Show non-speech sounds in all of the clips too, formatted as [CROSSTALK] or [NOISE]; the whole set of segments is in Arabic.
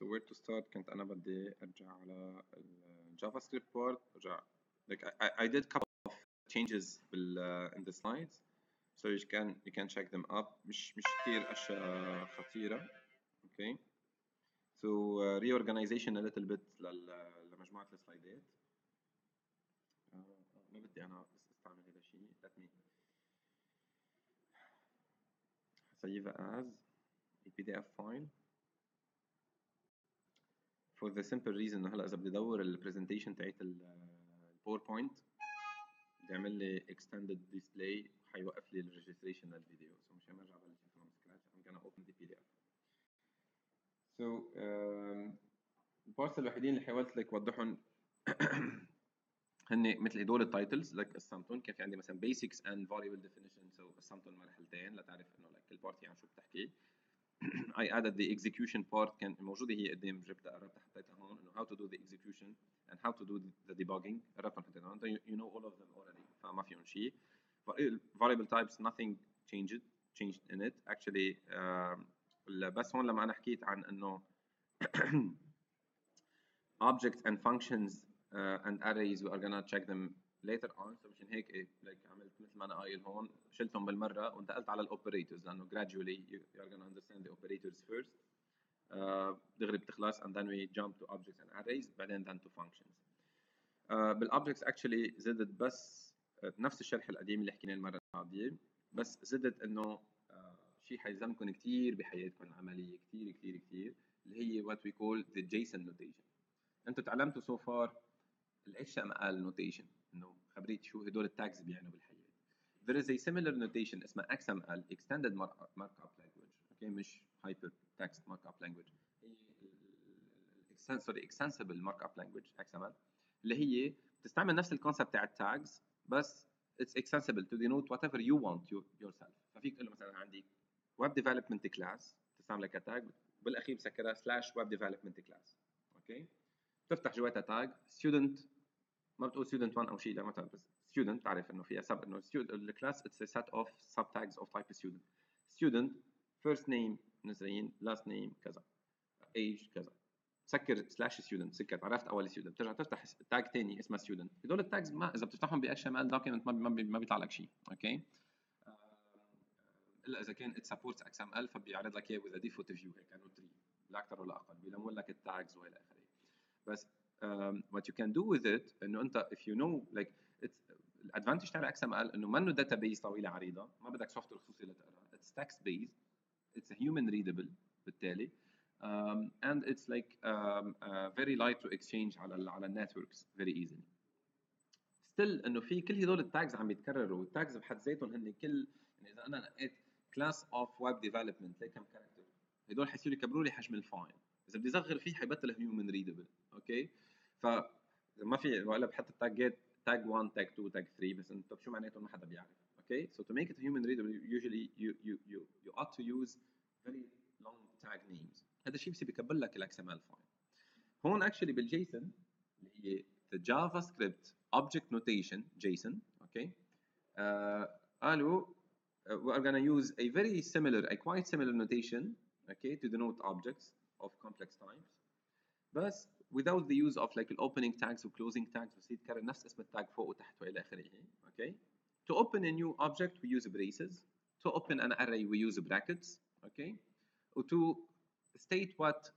so where to start كنت أنا بدي ارجع على ال JavaScript part ارجع like I, I did couple of changes بال uh, in the slides so you can you can check them up مش مش كثير اشياء خطيره okay so uh, reorganization a little bit لل, لمجموعه السلايدات uh, ما بدي أنا بس استعمل هذا الشيء let me save as a PDF file for the simple reason هلأ إذا بدي ادور ال presentation تاعت ال PowerPoint بدي أعمل لي extended display وحيوقف لي ال registration للفيديو. So مش أرجع بلش from scratch I'm gonna open the PDF. So um, ال parts الوحيدين اللي حاولت لك اوضحهم هن مثل هدول ال titles لك قسمتهم كان في عندي مثلا basics and variable definition so قسمتهم مرحلتين لتعرف إنه لك كل part عن شو بتحكي. [CLEARS THROAT] I added the execution part كان موجوده هي قدام جبتها قربتها حطيتها هون انه how to do the execution and how to do the debugging قربتهم حطيتها هون you know all of them already فما فيهم شيء variable types nothing changed changed in it actually um, بس هون لما انا حكيت عن انه [CLEARS THROAT] objects and functions uh, and arrays we are gonna check them later on so مشان هيك إيه like عملت مثل ما أنا قايل هون شلتهم بالمرة وانتقلت على الاوبريتورز لأنه gradually you, are gonna understand the operators first. دغري بتخلص and then we jump to objects and arrays بعدين then to functions. uh, بال objects actually زدت بس نفس الشرح القديم اللي حكيناه المرة الماضية بس زدت إنه uh, شيء حيلزمكم كثير بحياتكم العملية كثير كثير كثير اللي هي what we call the JSON notation. أنتم تعلمتوا so far ال HTML notation. انه خبريت شو هدول ال tags بيعنوا بالحياة there is a similar notation اسمها XML extended markup language okay okay, مش hyper text markup language sorry extensible markup language XML اللي هي بتستعمل نفس ال concept تاع ال tags بس it's extensible to denote whatever you want you, yourself ففيك تقول له مثلا عندي web development class تستعملها ك tag بالاخير بسكرها slash web development class okay okay. تفتح جواتها tag student ما بتقول student 1 أو شيء لا مثلا بس student تعرف إنه فيها sub إنه ال class it's a set of sub tags of type student. student first name نزرين last name كذا. age كذا. سكر slash student سكرت عرفت أول student بترجع تفتح tag ثاني اسمه student هدول ال tags ما إذا بتفتحهم ب HTML document ما ما بيطلع لك شيء. okay الا إذا كان it supports XML فبيعرض لك إياه with a default view. هيك كانه tree لا أكثر ولا أقل. بيلون لك ال tags وإلى آخره. بس um, what you can do with it إنه أنت if you know like ال advantage تاع ال XML إنه منه database طويلة عريضة ما بدك software خصوصي لتقراها it's text based it's human readable بالتالي um, and it's like um, uh, very light to exchange على ال على ال networks very easily. Still إنه في كل هدول ال tags عم يتكرروا وال tags بحد ذاتهم هن كل يعني إذا أنا نقيت class of web development ليه كم character هدول حيصيروا يكبروا لي حجم ال file. إذا بدي اصغر فيه حيبطل human readable okay ف ما في ولا بحط التاجات tag 1 tag 2 tag 3 بس انت شو معناته ما حدا بيعرف okay so to make it human readable usually you you you you ought to use very long tag names هذا الشيء بصير بيكبر لك ال XML file هون actually بال JSON اللي هي the JavaScript object notation JSON okay uh, قالوا uh, we are going to use a very similar a quite similar notation okay to denote objects of complex types بس without the use of like opening tags و closing tags بس يتكرر نفس اسم التاج فوق وتحت والى اخره okay to open a new object we use braces to open an array we use brackets okay و to state what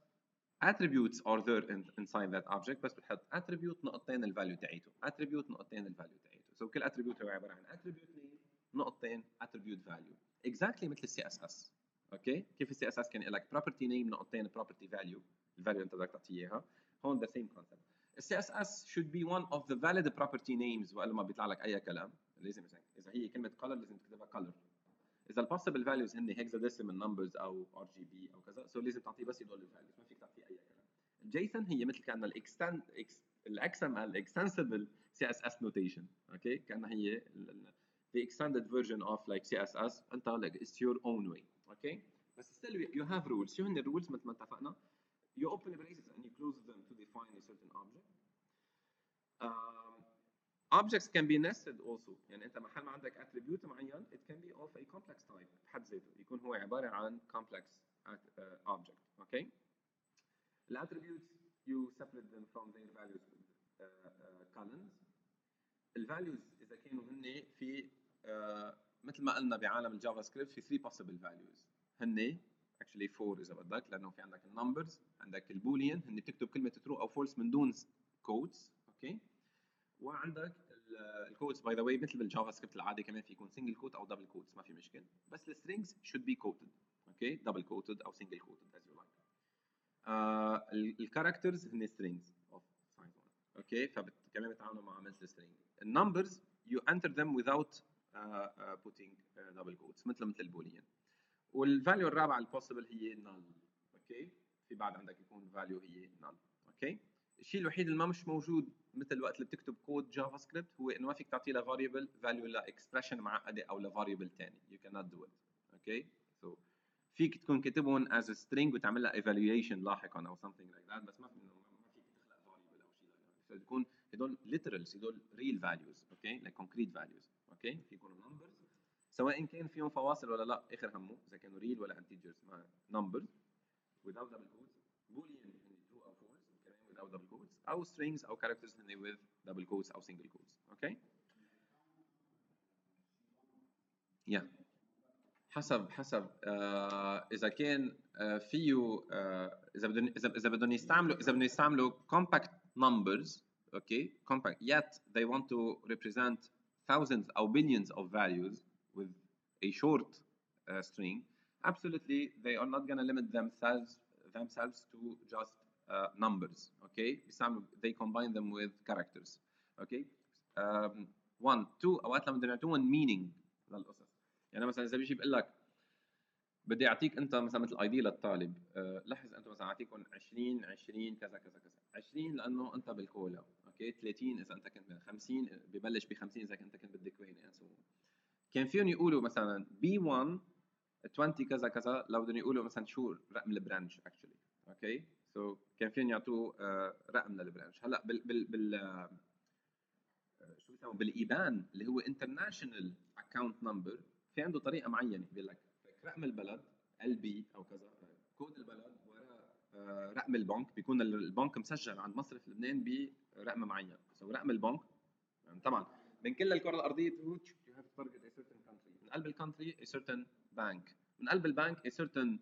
attributes are there in, inside that object بس بتحط attribute نقطتين الفاليو تاعيته attribute نقطتين الفاليو تاعيته so كل attribute هو عباره عن attribute name نقطتين attribute value exactly مثل السي اس اس اوكي كيف السي اس اس كان لك property name نقطتين property value الفاليو انت بدك تعطيه اياها هون the same concept. ال CSS should be one of the valid property names والا ما بيطلع لك أي كلام. لازم اذا هي كلمة color لازم تكتبها color. إذا ال possible values هن hexadecimal numbers أو RGB أو كذا so so لازم تعطيه بس هدول ال values ما فيك تعطيه أي كلام. ال JSON هي مثل كأنها ال extended ال XML extensible سي اس اس نوتيشن أوكي كأنها هي the extended version of like CSS أنت like it's your own way okay بس still you have rules. شو هن الرولز مثل ما اتفقنا؟ You open braces and you close them to define a certain object um, objects can be nested also يعني انت محل ما عندك attribute معين it can be of a complex type بحد ذاته يكون هو عباره عن complex object okay ال attributes you separate them from their values uh, uh, columns ال values اذا كانوا هن في uh, مثل ما قلنا بعالم ال JavaScript في 3 possible values هن actually 4 اذا بدك لأنه في عندك ال numbers عندك ال boolean هن بتكتب كلمة true أو false من دون quotes okay وعندك ال quotes by the way مثل بال JavaScript العادي كمان في يكون single quote أو double quotes ما في مشكلة. بس ال strings should be quoted okay double quoted أو single quoted as you like. ال characters هن strings of size 1 okay فكمان بيتعاملوا مع مثل string. ال numbers you enter them without uh, uh, putting uh, double quotes مثل مثل ال boolean وال value الرابعه ال possible هي null okay في بعد عندك يكون value هي null okay الشيء الوحيد اللي ما مش موجود مثل وقت اللي بتكتب code JavaScript هو إنه ما فيك تعطي له variable value ل expression معقدة أو ل variable ثاني you cannot do it أوكي so فيك تكون كاتبهم a string وتعمل لها evaluation لاحقا أو something like that بس ما في ما فيك تخلق هدول literals هدول real values أوكي like concrete values أوكي في يكونوا numbers. سواء كان فيهم فواصل ولا لا اخر همه اذا كانوا real ولا integers ما numbers without double quotes boolean true أو false كمان without double quotes أو strings أو characters هن with double quotes أو single quotes أوكي yeah حسب حسب آه اذا كان آه فيه آه اذا بدهم اذا بدهم يستعملوا اذا بدهم يستعملوا compact numbers okay compact yet they want to represent thousands or billions of values with a short uh, string absolutely they are not going to limit themselves themselves to just uh, numbers okay? بيستعملوا they combine them with characters okay? Um, one two اوقات لما بدهم يعطوهم meaning. للقصص يعني مثلا إذا بيجي بيقول لك بدي أعطيك أنت مثلا مثل اي دي للطالب أه لاحظ أنت مثلا أعطيكم 20 20 كذا كذا كذا. 20 لأنه أنت بالكولا أوكي 30 إذا أنت كنت 50 ببلش ب 50 إذا أنت كنت بدك وين كان فيهم يقولوا مثلا بي 1 20 كذا كذا لو بدهم يقولوا مثلا شو رقم البرانش اكشلي أوكي so كان فيهم يعطوه uh, رقم لل branch هلأ بال بال بال uh, شو بيسموه؟ بال IBAN اللي هو international account number في عنده طريقة معينة بيقول لك رقم البلد LB أو كذا كود البلد وراء رقم البنك. بيكون البنك مسجل عند مصرف لبنان برقم معين. So رقم البنك يعني طبعا من كل الكرة الأرضية target a certain country من قلب ال country a certain بانك من قلب البنك a certain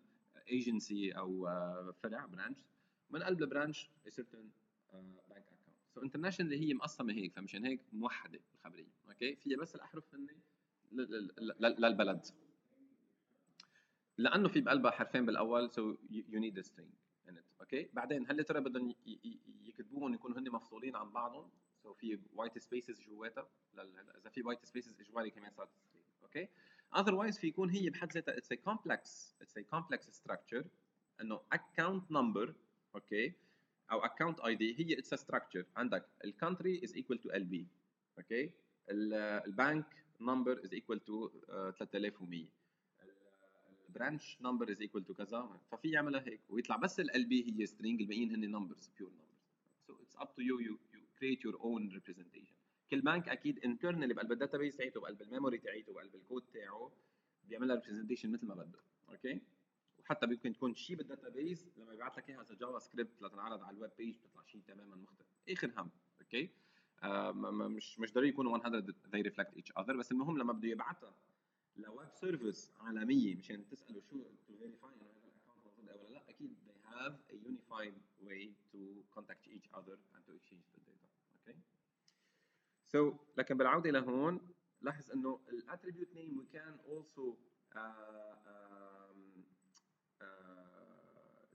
agency أو فرع branch من قلب ال branch a certain bank account so international هي مقسمة هيك فمشان هيك موحدة الخبرية. okay فيها بس الأحرف هن للبلد. لأنه في بقلبها حرفين بالأول so you need a string in it. okay بعدين هل ترى بدهم يكتبوهم يكونوا هن مفصولين عن بعضهم؟ so في white spaces جواتها إذا في white spaces اجباري كمان صارت. string okay otherwise في يكون هي بحد ذاتها it's complex it's complex structure إنه account number okay أو account ID هي it's structure عندك ال country is equal to LB okay البنك is equal to uh, 3100 ال branch number is equal to كذا. ففي يعملها هيك ويطلع. بس LB هي string الباقيين هن pure numbers. So it's up to you you you create your own representation. كل بنك أكيد internally بقلب ال database تاعته بقلب ال memory تاعته بقلب الكود تاعه بيعملها representation مثل ما بده. okay وحتى ممكن تكون شيء بال database لما يبعث لك إياها JavaScript لتنعرض على ال web page بتطلع شيء تماما مختلف. آخر هم. okay آه مش مش ضروري يكونوا 100 they reflect each other بس المهم لما بده يبعثها ل web service عالمية مشان تسأله شو to verify انه هذا ال account موجود ولا لأ أكيد they have a unified way to contact each other and to exchange the data okay so لكن بالعوده لهون لاحظ انه الاتريبيوت name we can also uh, um, uh,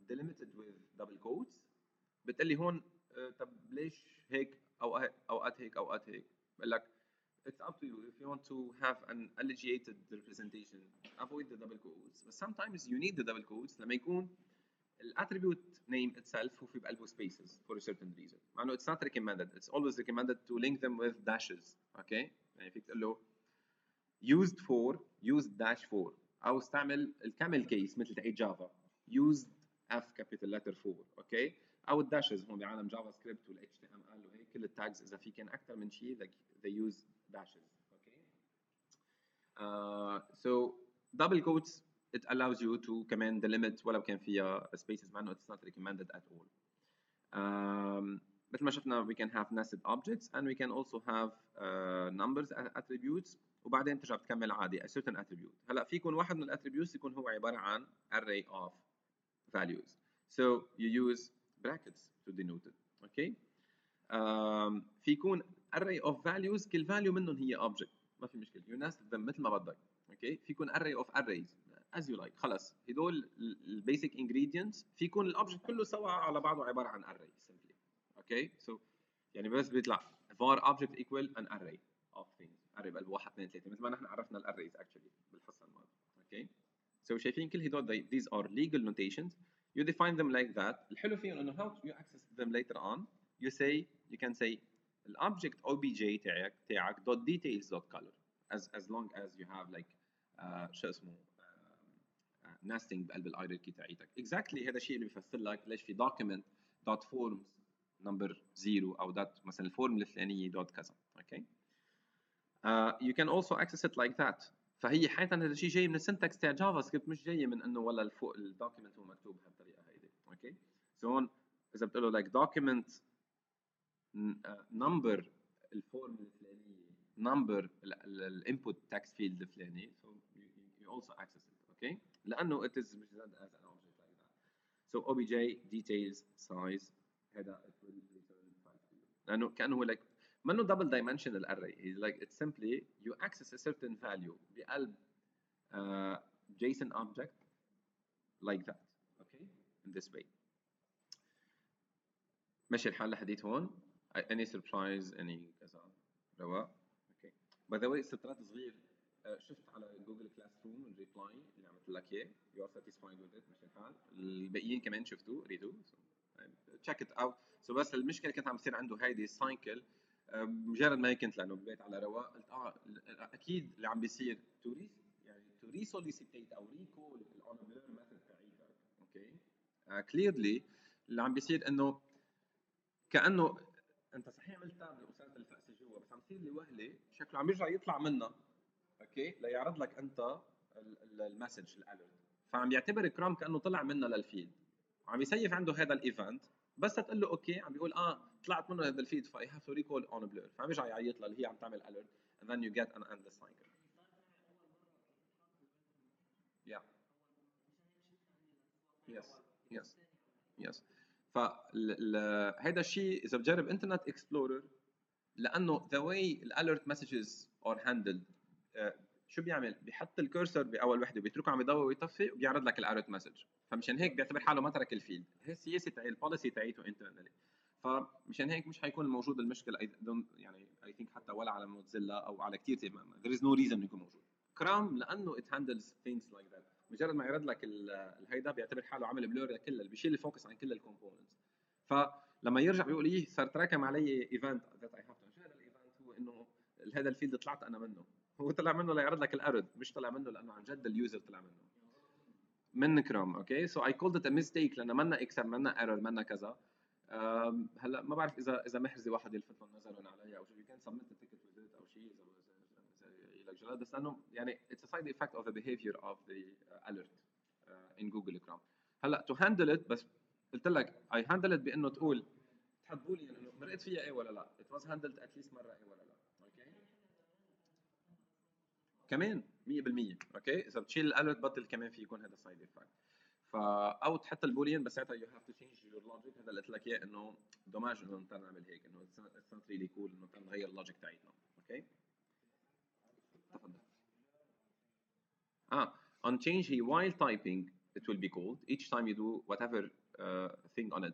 delimited with double quotes بتقول لي هون uh, طب ليش هيك اوقات اوقات هيك اوقات هيك بقول لك it's up to you if you want to have an alleviated representation avoid the double quotes but sometimes you need the double quotes لما يكون ال attribute name itself هو في بقلبه spaces for a certain reason مع انه it's not recommended it's always recommended to link them with dashes okay يعني فيك تقول له used for used dash for أو استعمل ال camel case مثل تاعت Java used f capital letter 4 okay أو ال dashes هون بعالم JavaScript وال HTML وهيك كل ال tags اذا في كان أكثر من شيء they use dashes okay uh, so double quotes it allows you to كمان delimit ولو كان فيها spaces مع انه it's not recommended at all um, مثل ما شفنا we can have nested objects and we can also have uh, numbers attributes وبعدين ترجع بتكمل عادي a certain attribute هلا في يكون واحد من الاتريبيوتس يكون هو عباره عن array of values so you use brackets to denote it okay um, في يكون array of values كل value منهم هي object ما في مشكله you nest them مثل ما بدك okay. في يكون array of arrays as you like خلص هدول البيسك ingredients في يكون الاوبجكت كله سوا على بعضه عباره عن array simply اوكي okay. so يعني بس بيطلع var object equal an array of things array بقلب 1 2 3 مثل ما نحن عرفنا الاريز actually بالحصه الماضيه اوكي okay. so شايفين كل هدول these are legal notations you define them like that الحلو فيهم انه how you access them later on you say you can say الاوبجكت obj تاعك تاعك dot details dot color as as long as you have like uh, شو اسمه nesting بقلب ال hierarchy تاعيتك. Exactly هذا الشيء اللي بيفسر لك ليش في document dot forms number 0 أو dot مثلا ال form الفلانيه dot كذا. okay you can also access it like that. فهي حقيقه هذا الشيء جاي من ال syntax تاع JavaScript مش جاي من إنه والله الفوق ال document هو مكتوب بهالطريقة هيدي. okay سو هون إذا بتقول له like document number الفورم الفلانيه number الانبوت تكست فيلد الفلاني you, you also access it. Okay. لأنه it is presented as an object like that so obj details size هذا it will return 5 لأنه كانه like double dimensional array he's like it's simply you access a certain value بقلب uh, JSON object like that okay in this way ماشي الحال لحديت هون any surprise any كذا رواق okay by the way سطرات صغير شفت على جوجل كلاس روم الريبلاي اللي عملت لك إياه. يو ار ساتيسفايد وذ ات ماشي الحال الباقيين كمان شفتوه قريتوه تشيك ات اوت سو بس المشكلة كانت عم تصير عنده هيدي سايكل مجرد ما كنت لأنه بالبيت على رواق. قلت آه أكيد اللي عم بيصير تو يعني تو ريسوليسيتيت أو ريكول الاون بلور ميثود تاعيتك أوكي كليرلي اللي عم بيصير إنه كأنه أنت صحيح عملت تاب وصلت الفأس جوا بس عم تصير لي وهله شكله عم يرجع يطلع منها. أوكي؟ ليعرض لك أنت المسج الالرت فعم يعتبر كرام كأنه طلع منها للفيلد وعم يسيف عنده هذا الإيفنت بس تقول له أوكي عم بيقول آه طلعت منه هذا ال field ف I have to recall on blur فعم يرجع يعيط لها هي عم تعمل alert and then you get an endless cycle yeah. Yes. Yes. Yes. فهذا الشيء إذا بتجرب Internet Explorer لأنه the way ال alert messages are handled شو بيعمل؟ بيحط ال cursor باول وحدة بيتركه عم يضوي ويطفي وبيعرض لك ال alert message فمشان هيك بيعتبر حاله ما ترك ال field. هي السياسة تاعي ال policy تاعيته internally فمشان هيك مش حيكون موجود المشكلة. يعني I think حتى ولا على Mozilla أو على كثير is no reason انه يكون موجود. كرام لأنه it handles things like that. مجرد ما يعرض لك الهيدا بيعتبر حاله عمل blur لكل بيشيل ال focus عن كل ال components فلما يرجع بيقول إيه صار تراكم على event that I have هذا ال event هو؟ إنه هذا ال field طلعت أنا منه. هو طلع منه ليعرض لك ال alert مش طلع منه لأنه عن جد ال user طلع منه من Chrome okay so I called it mistake لأنه منا اكسر منا error منا كذا هلا ما بعرف اذا اذا محرزه واحد يلفت لهم نظرهم علي أو شيء كان submit ticket with أو شيء اذا لك جلاد بس لأنه يعني it's side effect of the behavior of the alert in Google Chrome هلا to handle it بس قلت لك I handle it بانه تقول تحبوا لي مرقت فيها إيه ولا لا it was handled at least مره إيه ولا لا okay كمان 100% okay إذا بتشيل الالرت بطل كمان في يكون هذا side effect فا أو تحط ال boolean بس ساعتها you have to change your logic هذا اللي قلت لك إياه إنه dommage إنه نضطر نعمل هيك إنه it's not really cool إنه نضطر نغير ال logic تاعتنا okay تفضل. آه on هي while typing it will be called each time you do whatever uh, thing on it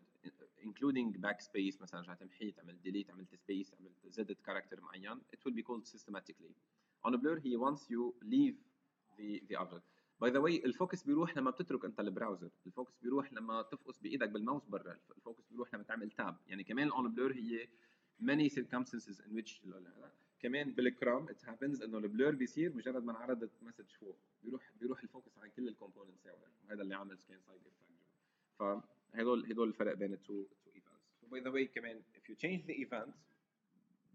including backspace مثلا رجعت تمحي عملت delete عملت space عملت زدت character معين it will be called systematically. On a blur هي once you leave the the object by the way ال focus بيروح لما بتترك أنت ال browser. ال focus بيروح لما تفقس بإيدك بالماوس برا. الفوكس بيروح لما تعمل tab. يعني كمان ال on blur هي many circumstances in which كمان بال Chrome it happens إنه ال blur بيصير مجرد ما انعرضت message فوق. بيروح بيروح ال focus عن كل ال components وهذا اللي عامل second side effect فهدول هدول الفرق بين ال two two events by the way كمان if you change the event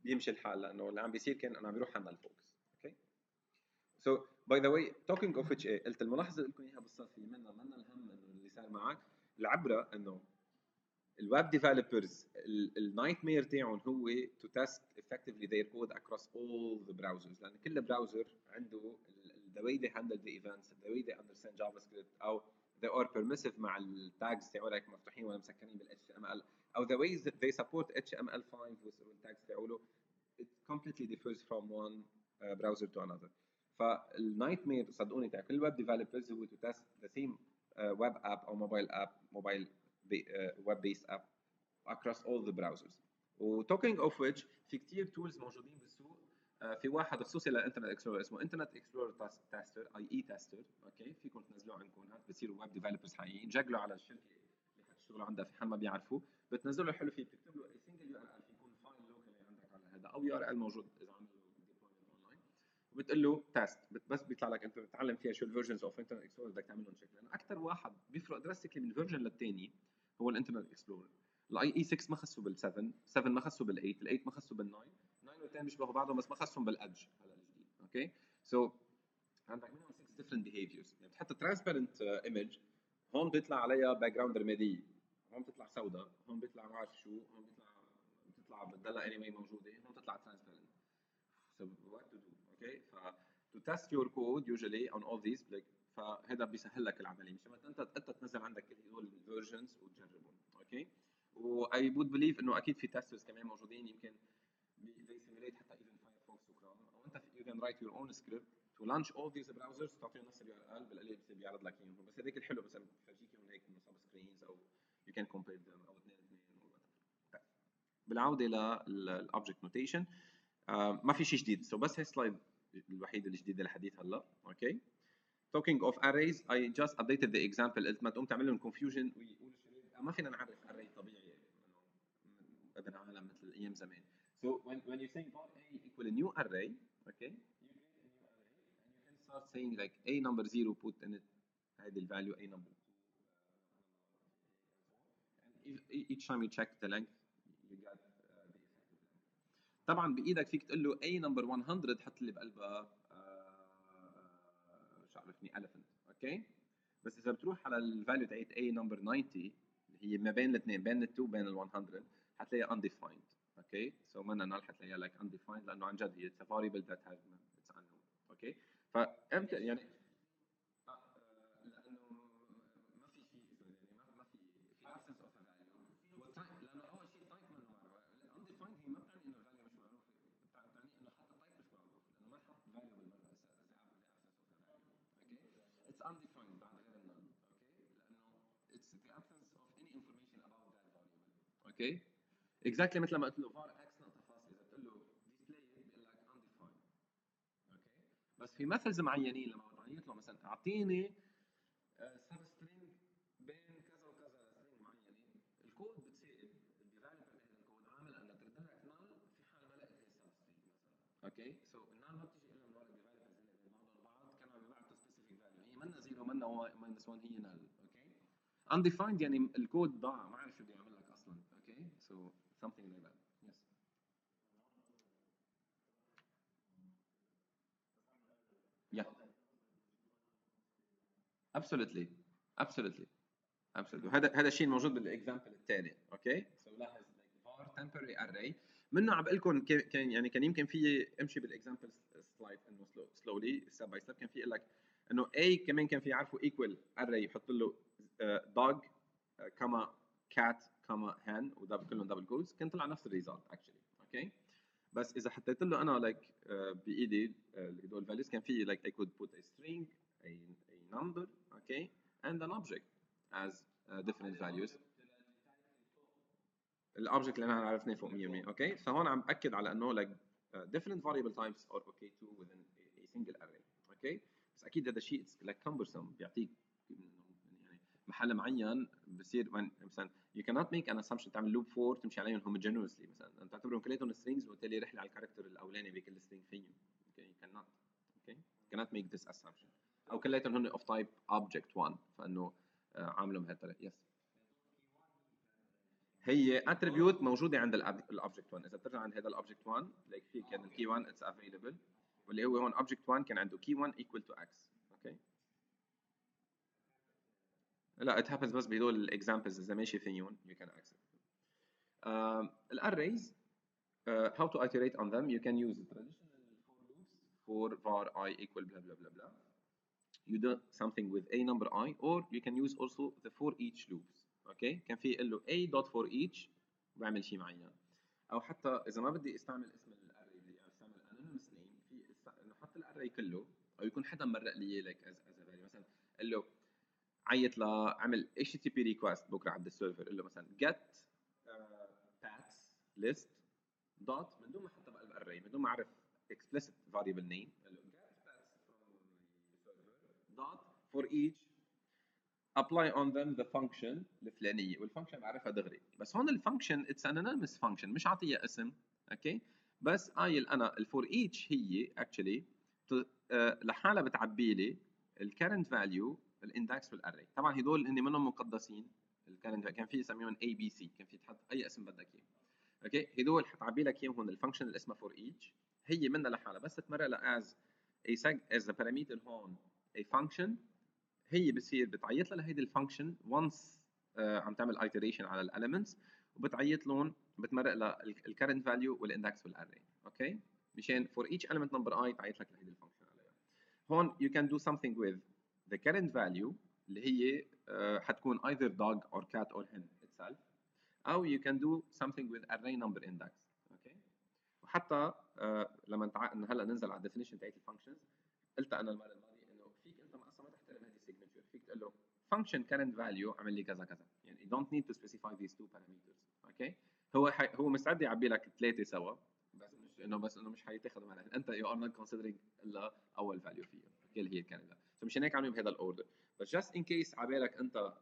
بيمشي الحال لأنه اللي عم بيصير كان إنه عم بيروح عنا okay so by the way talking of which قلت الملاحظة اللي لكم إياها بالصف هي منا منا الهم اللي معك. العبرة إنه ال web developers ال nightmare تاعهم هو to test effectively their code across all the browsers لأن كل browser عنده the way they handle the events the way they understand JavaScript أو they are permissive مع ال tags تاعولك مفتوحين ولا مسكرين بال HTML أو the way that they support HTML5 with the tags تاعوله it completely differs from one uh, browser to. فال nightmare صدقوني تاع كل ال web developers هو test the same uh, web app أو mobile app mobile web based app across all the browsers. و talking of which في كثير tools موجودين بالسوق. في واحد خصوصي لل Internet Explorer اسمه Internet Explorer Tester IE Tester okay؟ فيكم تنزلوه عندكم. هاد بتصيروا web developers حقيقيين. جاكلوا على الشركة اللي حتشتغلوا عندها في حال ما بيعرفوا. بتنزلوا حلو فيه بتكتب له any single URL فيكون file locally عندك على هذا. أو URL موجود إذا وبتقول له test بس بيطلع لك أنت بتتعلم فيها شو ال versions of Internet Explorer بدك تعملهم check. لأنه أكثر واحد بيفرق drastically من version للثاني هو ال Internet Explorer ال IE 6 ما خصه بال7 7 ما خصه بال8 ال8 ما خصه بال9 9 و10 بيشبهوا بعضهم بس ما خصهم بال Edge هلا الجديد okay so عندك منهم 6 different behaviors. يعني بتحط transparent image هون بيطلع عليها background رماديه هون بتطلع سوداء هون بيطلع ما بعرف شو هون بيطلع بتطلع بتضلها اني موجودة هون بتطلع transparent so what to do? Okay ف test your code usually on all these like فهذا بيسهل لك العملية مش انت انت تنزل عندك كل هدول ال versions وتجربهم okay و I would believe انه أكيد في testers كمان موجودين يمكن they simulate حتى even Firefox وكرام أو انت you can write your own script to launch all these browsers تعطيهم نفس ال URL بالقليل بصير بيعرض لك اياهم بس هذيك الحلو مثلا بفرجيك اياهم هيك انه sub screens أو you can compare them أو اثنين اثنين طيب بالعوده لل object notation ما في شيء جديد so so بس هي ال slide الوحيده الجديده لحديث هلا okay talking of arrays I just updated the example قلت ما تقوم تعمل لهم confusion ويقولوا ما فينا نعرف array طبيعي ابن عالم مثل أيام زمان so when when you say var a equal a new array you can start saying like a number 0 put in it هذه الفاليو a number 2 and each time you check the length you get uh, the effective طبعا بإيدك فيك تقول له a number 100 حط لي بقلبها شو عرفني elephant أوكي؟ بس إذا بتروح على الفاليو تاعت a number 90 اللي هي ما بين الاثنين بين ال 2 وبين ال 100 حتلاقيها undefined okay؟ so منها null حتلاقيها like undefined لأنه عن جد هي it's a variable that has it's unknown okay؟ فامتى يعني لأنه ما في شيء يعني ما في في absence of a value لأنه اول شيء type منه معروف undefined هي ما بتعني انه الفاليو مش معروف بتعني انه حتى type مش معروف لأنه ما حط value بالمرة okay it's undefined بعد غير ال null okay لأنه it's the absence of any information about that variable okay exactly مثل ما قلت له var x نقطة إذا قلت له display بيقول لك undefined. okay بس في methods معينين لما بتعيط له مثلا أعطيني substring بين كذا وكذا string معينة. الكود بتسائل ال developer لهذا الكود عامل انه ترد لك null في حال ما لقيت هي substring مثلا. okay so ال null ما بتيجي إلا من ورا ال developers اللي بعضهم البعض كانوا عم يبعثوا specific value هي منا zero منا minus 1 هي null okay undefined يعني الكود ضاع. ما عرف شو بده so something like that yes. Yeah. Absolutely. Absolutely. Absolutely. وهذا هذا الشيء الموجود بال example الثاني okay so لاحظ var temporary array. منه عم بقول لكم كان يعني كان يمكن في امشي بال example slide إنه slowly step by step كان في يقول لك إنه a كمان كان في يعرفوا equal array. يحط له dog comma cat comma hen وده كلهم double quotes كان طلع نفس ال result actually okay بس إذا حطيت له أنا like آه، بإيدي آه، هدول values كان في like I could put a string a number okay and an object as different values ال object اللي أنا عرفناه فوق 100 100 okay فهون عم باكد على إنه like different variable types are okay to within a single array okay بس أكيد هذا شيء like like, بيعطيك محل معين بصير مثلا you cannot make an assumption تعمل loop for تمشي عليهم homogeneously مثلا. أنت تعتبرهم كلياتهم strings وبالتالي رح لي على ال character الأولاني بكل string فيهم. You cannot. Okay you cannot make this assumption. أو كلياتهم هن of type object 1 فإنه عاملهم بهالطريقه yes هي attribute موجودة عند الاوبجكت 1 إذا بترجع عند هذا الاوبجكت 1 like في كان الكي 1 it's available. واللي هو هون object 1 كان عنده key 1 equal to x أوكي لا it happens بس بهدول الاكزامبلز اذا ماشي فيهم you can access um, الارrays uh, how to iterate on them you can use traditional for loops for var i equal blah blah blah blah you do something with a number i or you can use also the for each loops okay كان في يقول له a dot for each بعمل شيء معين أو حتى اذا ما بدي استعمل اسم ال array بدي استعمل anonymous name في انه حط ال array كله أو يكون حدا مرق لي اياه like as as مثلا قال له عيط لعمل HTTP request بكرة عند ال server قال له مثلا get uh, paths list dot من دون ما احطها بقلب array من دون ما أعرف explicit variable name dot for each apply on them the function الفلانية. وال function بعرفها دغري. بس هون ال function it's an anonymous function مش عاطية اسم okay بس قايل أنا ال for each هي actually لحالها بتعبي لي ال current value ال index وال array طبعا هدول اني منهم مقدسين. ال current كان في يسميهم a b c كان في تحط أي اسم بدك إياه. okay؟ هدول حتعبي لك إياهم ال function اللي اسمها for each هي منها لحالها. بس تمرق as seg as a parameter هون a function. هي بصير بتعيط لها هيدي ال function once عم تعمل iteration على ال elements وبتعيط لهم بتمرق لها ال current value وال index وال array okay؟ مشان for each element number i تعيط لك لهيدي ال function عليها. هون you can do something with the current value اللي هي uh, حتكون either dog or cat or hen itself أو you can do something with array number index. okay وحتى uh, لما تع... هلأ ننزل على ال definition تاعت ال functions قلت أنا المرة الماضية إنه فيك أنت أصلا ما تحترم هذه ال signature فيك تقول له function current value عمل لي كذا كذا. يعني you don't need to specify these two parameters. okay هو حي... هو مستعد يعبي لك ثلاثة سوا بس مش إنه بس إنه مش حيتاخذوا معنا أنت you are not considering الا أول value فيه اللي هي ال current فمشان هيك عاملين بهذا ال order. بس just in case عبالك أنت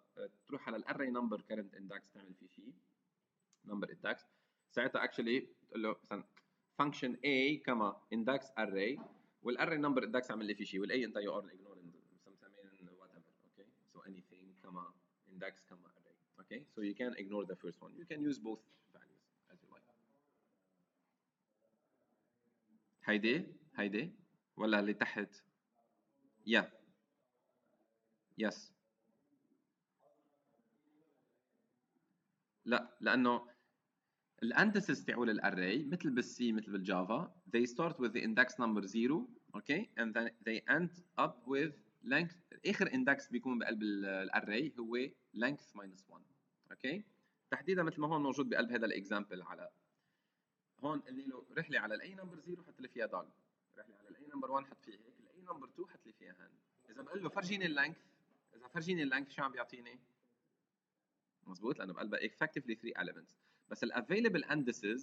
تروح على ال array number current index تعمل فيه شيء number index ساعتها actually بتقول له مثلا function a comma index array وال array number index عمل لي فيه شيء وال a أنت you are ignoring ever okay so anything comma index comma array okay so you can ignore the first one. You can use both values as you like. هيدي؟ هيدي؟ ولا اللي تحت؟ Yeah. Yes. لا لأنه ال indices تاعول ال array مثل بال C مثل بال Java they start with the index number 0 okay? And then they end up with length آخر index بيكون بقلب ال array هو length minus 1 okay تحديدا مثل ما هون موجود بقلب هذا ال example على هون قال له رح لي على ال a number 0 حط لي فيها dog رح لي على ال a number 1 حط فيها هيك ال a number 2 حط لي فيها hen إذا بقول له فرجيني ال length فرجيني ال length شو عم بيعطيني؟ مزبوط لأنه بقلبها effectively 3 elements. بس ال available indices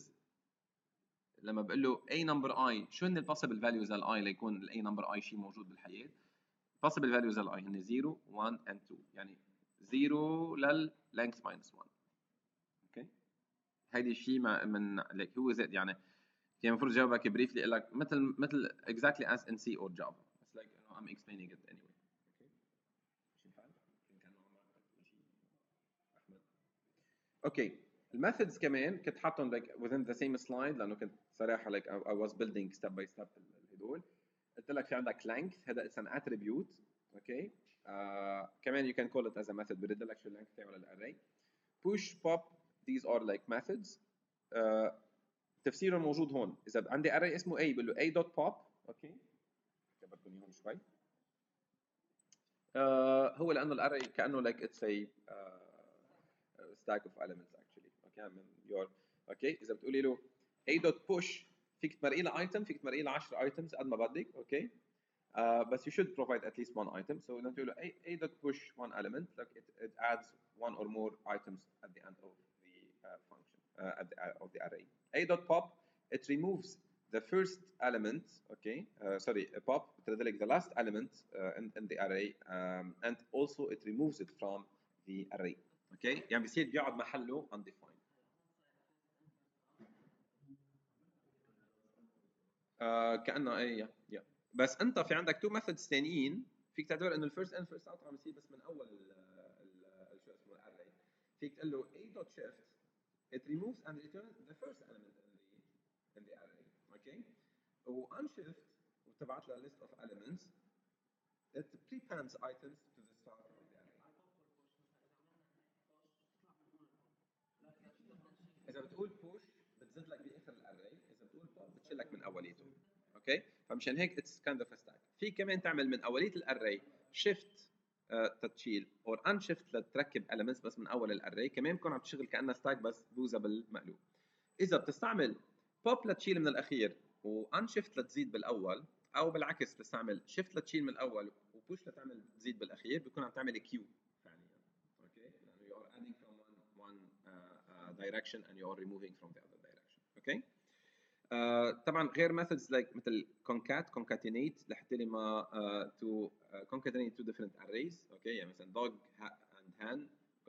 لما بقول له a number i شو هن ال possible values لل a ليكون ال a number i شيء موجود بالحياة؟ possible values لل i هن 0 1 and 2 يعني 0 لل length minus 1 okay هيدي الشيء من لك هو زائد يعني يعني المفروض جاوبك briefly يقول لك مثل مثل exactly as in C or Java. بس like you know, I'm explaining it anyway. okay ال methods كمان كنت حاطهم like within the same slide لأنه كنت صراحة like I was building step by step هدول قلت لك في عندك length هذا it's an attribute okay uh, كمان you can call it as a method برد لك شو ال length تاعه لل array push pop these are like methods. uh, تفسيرهم موجود هون. إذا عندي array اسمه a بقول له a dot pop okay كبرتهم اياهم شوي. uh, هو لأنه ال array كأنه like it's a uh, stack of elements actually okay من your okay اذا بتقولي له a dot push فيك تمرقي له item فيك تمرقي له 10 items قد ما بدك okay uh, but you should provide at least one item so لما تقول له a, a dot push one element like it, it adds one or more items at the end of the uh, function uh, at the, uh, of the array a dot pop it removes the first element okay uh, sorry a pop بترد لك the last element uh, in, in the array um, and also it removes it from the array أوكي. يعني بصير بيقعد محله undefined. آه كأنه إيه يا بس أنت في عندك two methods ثانيين فيك تعتبر إنه ال first in first out عم يصير بس من أول شو اسمه ال array فيك تقول له a dot shift. It removes and returns the first element in the in the array. okay و unshift وتبعت لها list of elements. It prepends items to the start of the array إذا بتقول push بتزيد لك بآخر ال array إذا بتقول pop بتشيل لك من أوليته. okay؟ فمشان هيك it's kind of stack في كمان تعمل من أولية ال array shift تتشيل اور unshift لتركب elements بس من أول ال array كمان بكون عم تشتغل كأنها stack بس بوزه بالمقلوب إذا بتستعمل بوب لتشيل من الأخير و unshift لتزيد بالأول أو بالعكس بتستعمل shift لتشيل من الأول و push لتعمل تزيد بالأخير بيكون عم تعمل queue direction and you are removing from the other direction اوكي uh, طبعا غير methods like مثل concat concatenate لحتى لي ما uh, to uh, concatenate two different arrays اوكي يعني مثلا dog and hen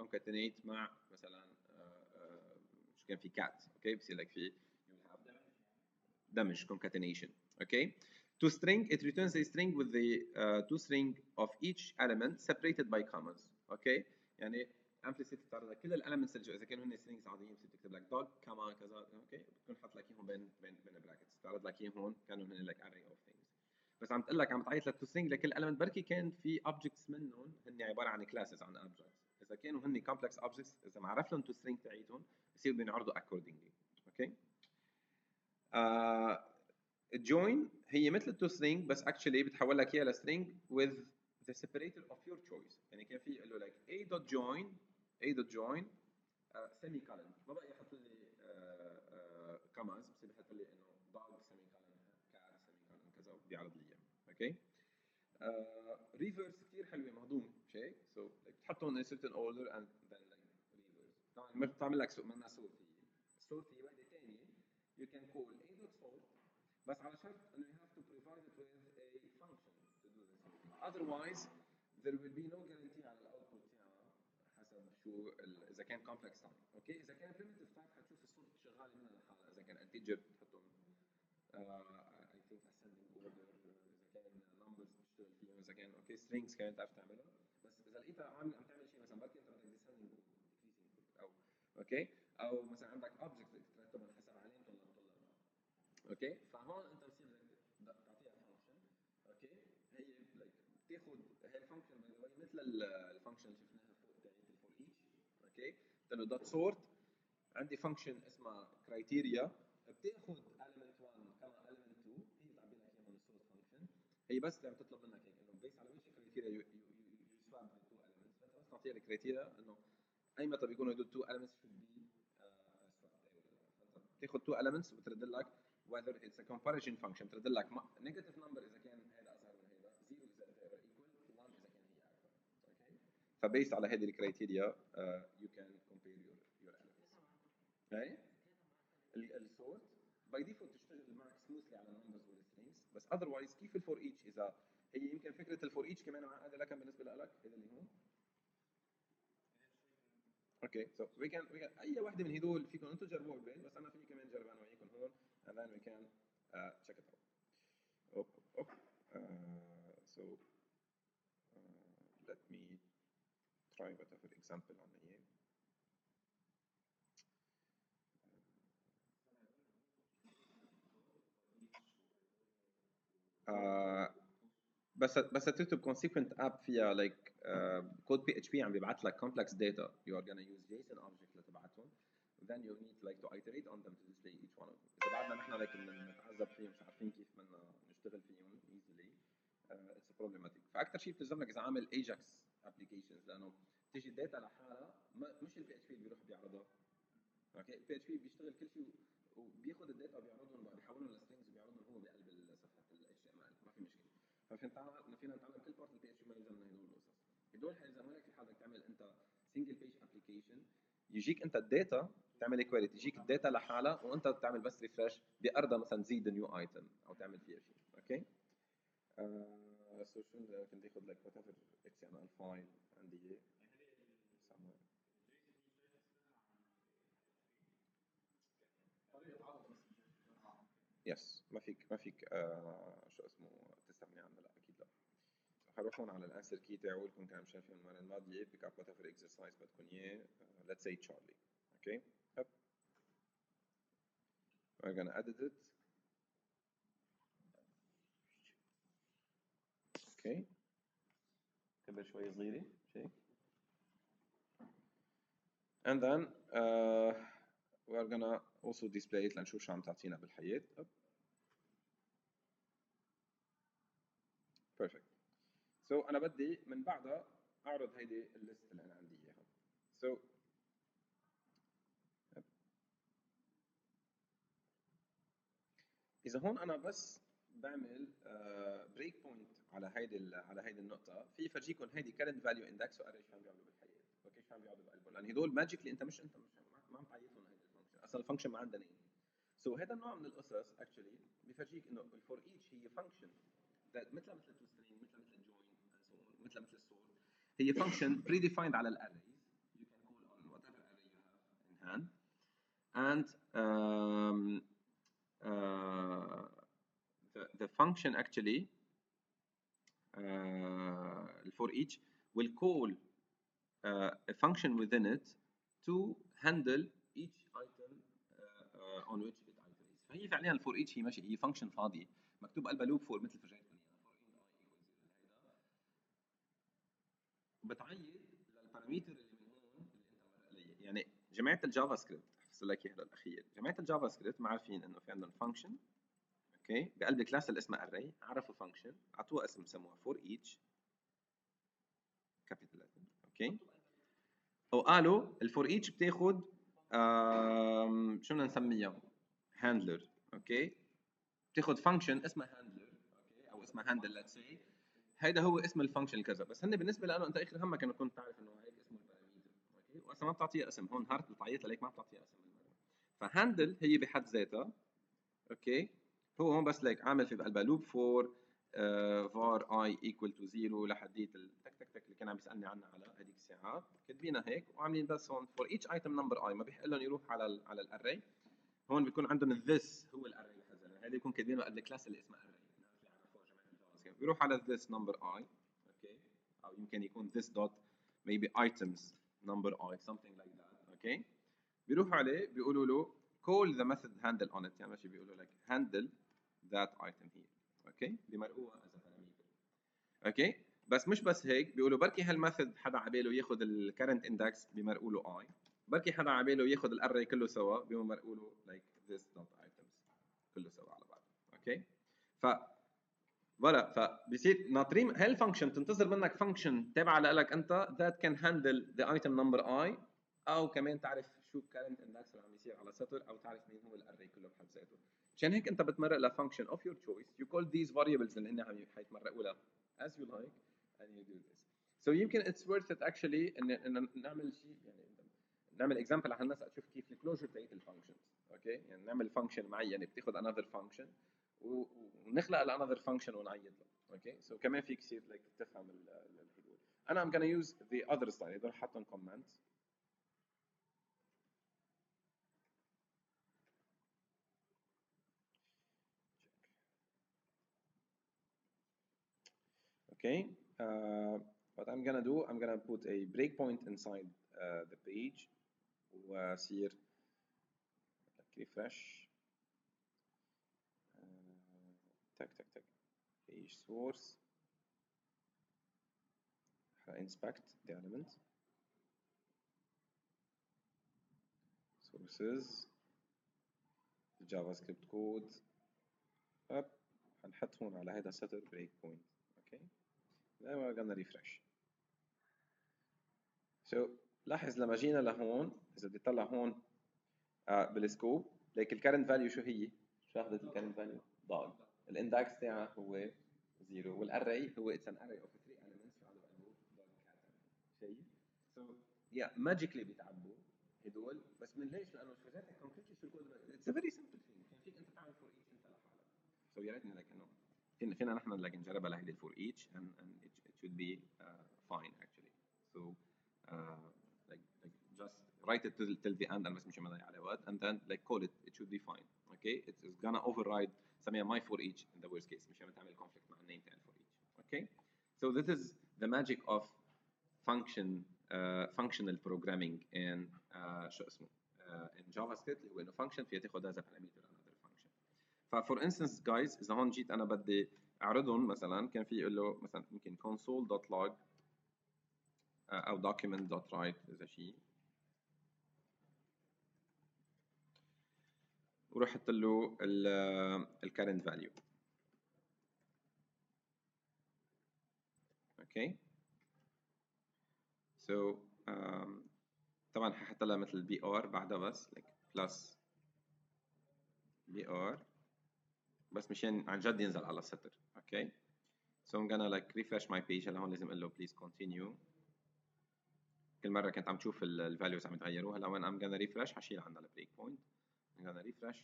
concatenate مع مثلا uh, uh, شو كان في cat اوكي بصير لك في دمج concatenation okay to string it returns a string with the uh, to string of each element separated by commas okay يعني implicit بتعرض لك كل ال elements اللي اذا كانوا هن strings عاديين بتصير تكتب لك dog كما كذا okay بتكون حاط لك اياهم بين بين بين brackets بتعرض لك اياهم هون كانوا هن لك array of things. بس عم تقول لك عم تعيط لك to string لكل element بركي كان في objects منهم هن عبارة عن classes عن objects. اذا كانوا هن complex objects إذا معرف لهم to string تاعيتهم بصير بينعرضوا accordingly okay join هي مثل ال to string بس actually بتحول لك إياها لstring with the separator of your choice. يعني كان في يقول له like a dot join a dot join uh, semicolon ما بقى يحط لي uh, uh, commas بصير بحط لي انه dog semicolon cat semicolon كذا بيعرض لي اياه أوكي uh, reverse كثير حلوة مهضومه so like بتحطهم in certain order and then like reverse بتعمل لك هي sort هي وحده ثانية you can call a dot sort بس على شرط انه you have to provide it with a function to do this otherwise there will be no guarantee على شو إذا كان complex type okay إذا كان primitive type حتشوف ال sort شغال منها لحالها إذا كان بتحطهم uh, I think ascending order إذا كان numbers بتشتغل فيهم. إذا كان okay strings كانت تعرف تعملها. بس إذا لقيتها عم عم تعمل شيء مثلا بركي أنت بدك order أو okay أو مثلا عندك object بدك حسب okay فهون أنت بصير بدك تعطيها function okay هي بتاخذ هي ال function مثل ال function اللي شفناها فوق تاعت ال for each okay انه dot sort عندي function اسمها criteria بتاخذ element 1 comma element 2 هي بتعبي لك إياها ال sort function هي بس اللي عم تطلب منك هيك إنه based على which criteria you swap two elements. فأنت بس تعطيها ال criteria إنه أي متى بيكونوا هدول two elements should be بتاخذ two elements وبترد لك whether it's a comparison function. بترد لك negative number إذا كان هذا أصغر من هذا zero اذا هذا equal 1 إذا كان هي أكبر. okay ف based على هذه ال criteria uh, you can compare your your elements اي ال sort by default تشتغل معك smoothly على ال numbers وال strings بس otherwise كيف ال for each اذا هي يمكن فكرة الفور ايتش كمان معقدة لكن بالنسبة لك هذا اللي هون okay so we can أي وحده من هدول فيكم أنتم تجربوها بالبيت بس أنا فيني كمان جرب أنا وياكم هون and then we can uh, check it out. Oh, oh. Uh, so uh, let me try whatever example on here. Uh, بس بس تكتب consequent app فيها like code PHP عم بيبعث لك complex data you are gonna use JSON object لتبعتهم then you need like to iterate on them to display each one of them. إذا بعدنا نحن like بنتعذب فيهم مش عارفين كيف بدنا نشتغل فيهم easily uh, it's problematic. فأكثر شيء بتلزم لك إذا عامل Ajax applications لأنه تيجي ال data لحالها مش ال PHP اللي بيروح بيعرضها. okay ال PHP بيشتغل كل شيء وبياخذ ال data وبيعرضهم بيحولهم ل strings وبيعرضهم هو صفحه ال HTML ما في مشكله. ففينا نتعامل فينا نتعامل كل part ال PHP ما يلزمنا هدول القصص. هدول حيلزموا لك في حال بدك تعمل أنت single page application يجيك أنت ال data تعمل query تجيك ال data لحالها وأنت بتعمل بس refresh بأرضها مثلا تزيد new item أو تعمل فيها شيء okay so شو ممكن تاخذ لك whatever HTML file عندي اياه yes ما فيك ما فيك آه شو اسمه تستغني عنه لا أكيد لا حروح هون على ال answer key تاعولكم كان شايفين المره الماضيه pick up whatever exercise بدكم إياه. Let's say Charlie. Okay? Up. we're gonna edit it. okay كبر شوي صغيرة. شيك. And then uh, we're gonna also display it لنشوف شو عم تعطينا بالحياة. So أنا بدي من بعدها أعرض هيدي ال list اللي أنا عندي إياها. So إذا هون أنا بس بعمل break uh, point على هيدي على هيدي النقطة في فرجيكم هيدي current value index و array شو عم بيعملوا بالحياة okay شو عم بيقعدوا بقلبهم؟ لأن هدول magically أنت مش أنت مش ما عم تعيطهم هيدي ال function أصلا ال function ما عندها name so هذا النوع من القصص actually بفرجيك إنه ال for each هي function مثل مثل ال join مثل مثل السور هي فانكشن بري ديفايند على الاري you can call on whatever array you have in hand and um, uh, the, the function actually uh, for each will call uh, a function within it to handle each item uh, on which it iterates فهي فعليا الفور each هي ماشي هي function فاضيه مكتوب قلبها لوب فور مثل فرجيتكم بتعيد لل parameter اللي من هون اللي انت يعني جماعة ال JavaScript حفظ لك إياها للأخير. جماعة ال JavaScript عارفين إنه في عندهم function okay بقلب class اللي اسمها array عرفوا function اعطوها اسم سموها for each capital okay وقالوا ال for each بتاخذ شو بدنا نسميها؟ handler okay بتاخذ function اسمها handler okay أو اسمها handle let's see هيدا هو اسم ال function الكذا بس هن بالنسبة لأنه أنت آخر همك إنه كنت تعرف إنه هيك اسمه ال parameter okay؟ ما بتعطيها اسم هون هارت بتعيط عليك ما بتعطيها اسم ف handle هي بحد ذاتها okay؟ هو هون بس ليك عامل في بقلبها loop for var i equal to 0 لحديت التك تك تك اللي كان عم يسألني عنها على هذيك الساعات. كاتبينها هيك وعاملين بس هون for each item number i. ما بيحق لهم يروح على ال على ال array هون بيكون عندهم this هو ال array مثلا هذا بيكون كاتبينه قد ال class اللي اسمها array. بيروح على this number i okay أو يمكن يكون this dot maybe items number i something like that okay بيروحوا عليه بيقولوا له call the method handle on it يعني ماشي بيقولوا لك handle that item here okay بمرقوها as parameter okay بس مش بس هيك بيقولوا بركي هال method حدا على باله ياخذ ال current index بمرقوا له اي بركي حدا على باله ياخذ ال array كله سوا بمرقوا له like this dot items كله سوا على بعض okay ف voilà فبصير ناطرين هال function تنتظر منك function تابعه لك أنت that can handle the item number i أو كمان تعرف شو ال current index اللي عم يصير على سطر أو تعرف مين هو ال array كله بحد ذاته. عشان هيك أنت بتمرق ل function of your choice. You call these variables اللي هن حيتمرقوا لها. As you like and you do this. So يمكن it's worth it actually ان ان نعمل شيء يعني نعمل example على هالناس تشوف كيف ال closure تاعت ال functions okay يعني نعمل function معينة بتاخذ another function. ونخلق ل another function ونعيد له اوكي سو so كمان فيك تصير like تفهم الحدود انا I'm gonna use the other style هدول حطهم comments okay uh, what I'm gonna do I'm gonna put a breakpoint inside uh, the page وأصير refresh Page source inspect the element. Sources JavaScript code. Up هون على هذا السطر break point okay? Then we're gonna refresh. So لاحظ لما جينا لهون إذا بدي اطلع هون آه بال scope ليك ال current value شو هي؟ شو أخذت ال current value؟ ضاد ال index تاعها هو zero وال array هو it's an array of 3 elements. شو عم شيء. so يا magically بيتعبوا هدول. بس من ليش؟ لأنه فرجيتك completely شو ال code. It's very simple thing كان فيك أنت تعمل for each أنت لحالك. يا ريتني لك انه فينا فينا نحن لك نجربها لهيدي الفور ايتش and, and it, it should be uh, so uh, like, like just write it till, till the end. أنا بس مش مضيع على وقت. And then like call it. It should be fine. okay it is gonna override سميها my for each in the worst case مش تعمل conflict مع النيم تاع for each okay so this is the magic of function uh, functional programming in uh, شو اسمه uh, in JavaScript اللي هو انه function فيها تاخذ هذا parameter another function ف for instance guys اذا هون جيت انا بدي اعرضهم مثلا كان في يقول له مثلا يمكن console.log او document.write اذا شيء وروح حط له ال current value okay so طبعا ححط لها مثل p بعدها بس like plus p بس مشان عن جد ينزل على السطر. okay so I'm gonna like refresh my page. هلا هون لازم أقول له please continue. كل مرة كنت عم تشوف ال values عم يتغيروا. هلا when I'm gonna refresh حشيل عندها ال break point I'm gonna refresh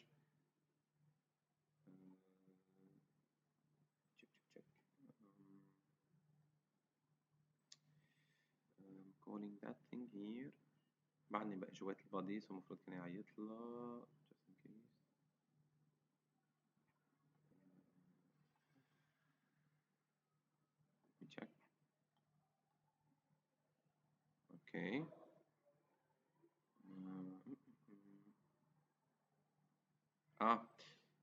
calling that thing here بعدني بقى جوات البادي سو المفروض كان يطلع just in case let me check okay آه.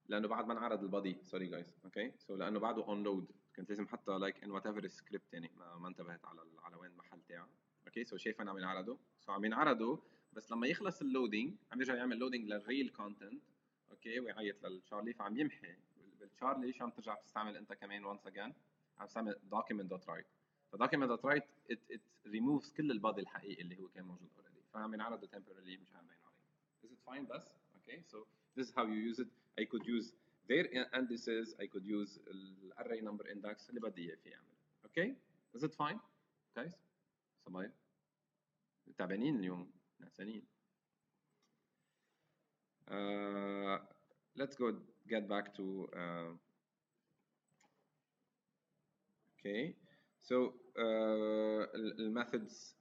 لأنه بعد ما انعرض ال body sorry guys okay so لأنه بعده on load كنت لازم احطها like in whatever script يعني ما, ما انتبهت على على وين المحل تاعها okay so شايف أنا عم ينعرضوا. so عم ينعرضوا بس لما يخلص ال loading عم يرجع يعمل loading لل real content okay ويعيط للشارلي فعم يمحي. بالشارلي شو عم ترجع تستعمل أنت كمان once again عم تستعمل document دوت رايت فdocument دوت رايت ات ات ريموفز كل ال body الحقيقي اللي هو كان موجود already فعم ينعرضوا temporarily مش عم يبين عليه is it fine بس؟ okay so this is how you use it I could use their indices I could use array number index اللي بدي اياه فيه اعمل okay is it fine guys صبايا تعبانين اليوم نعسانين uh, let's go get back to uh, okay so uh, الميثودز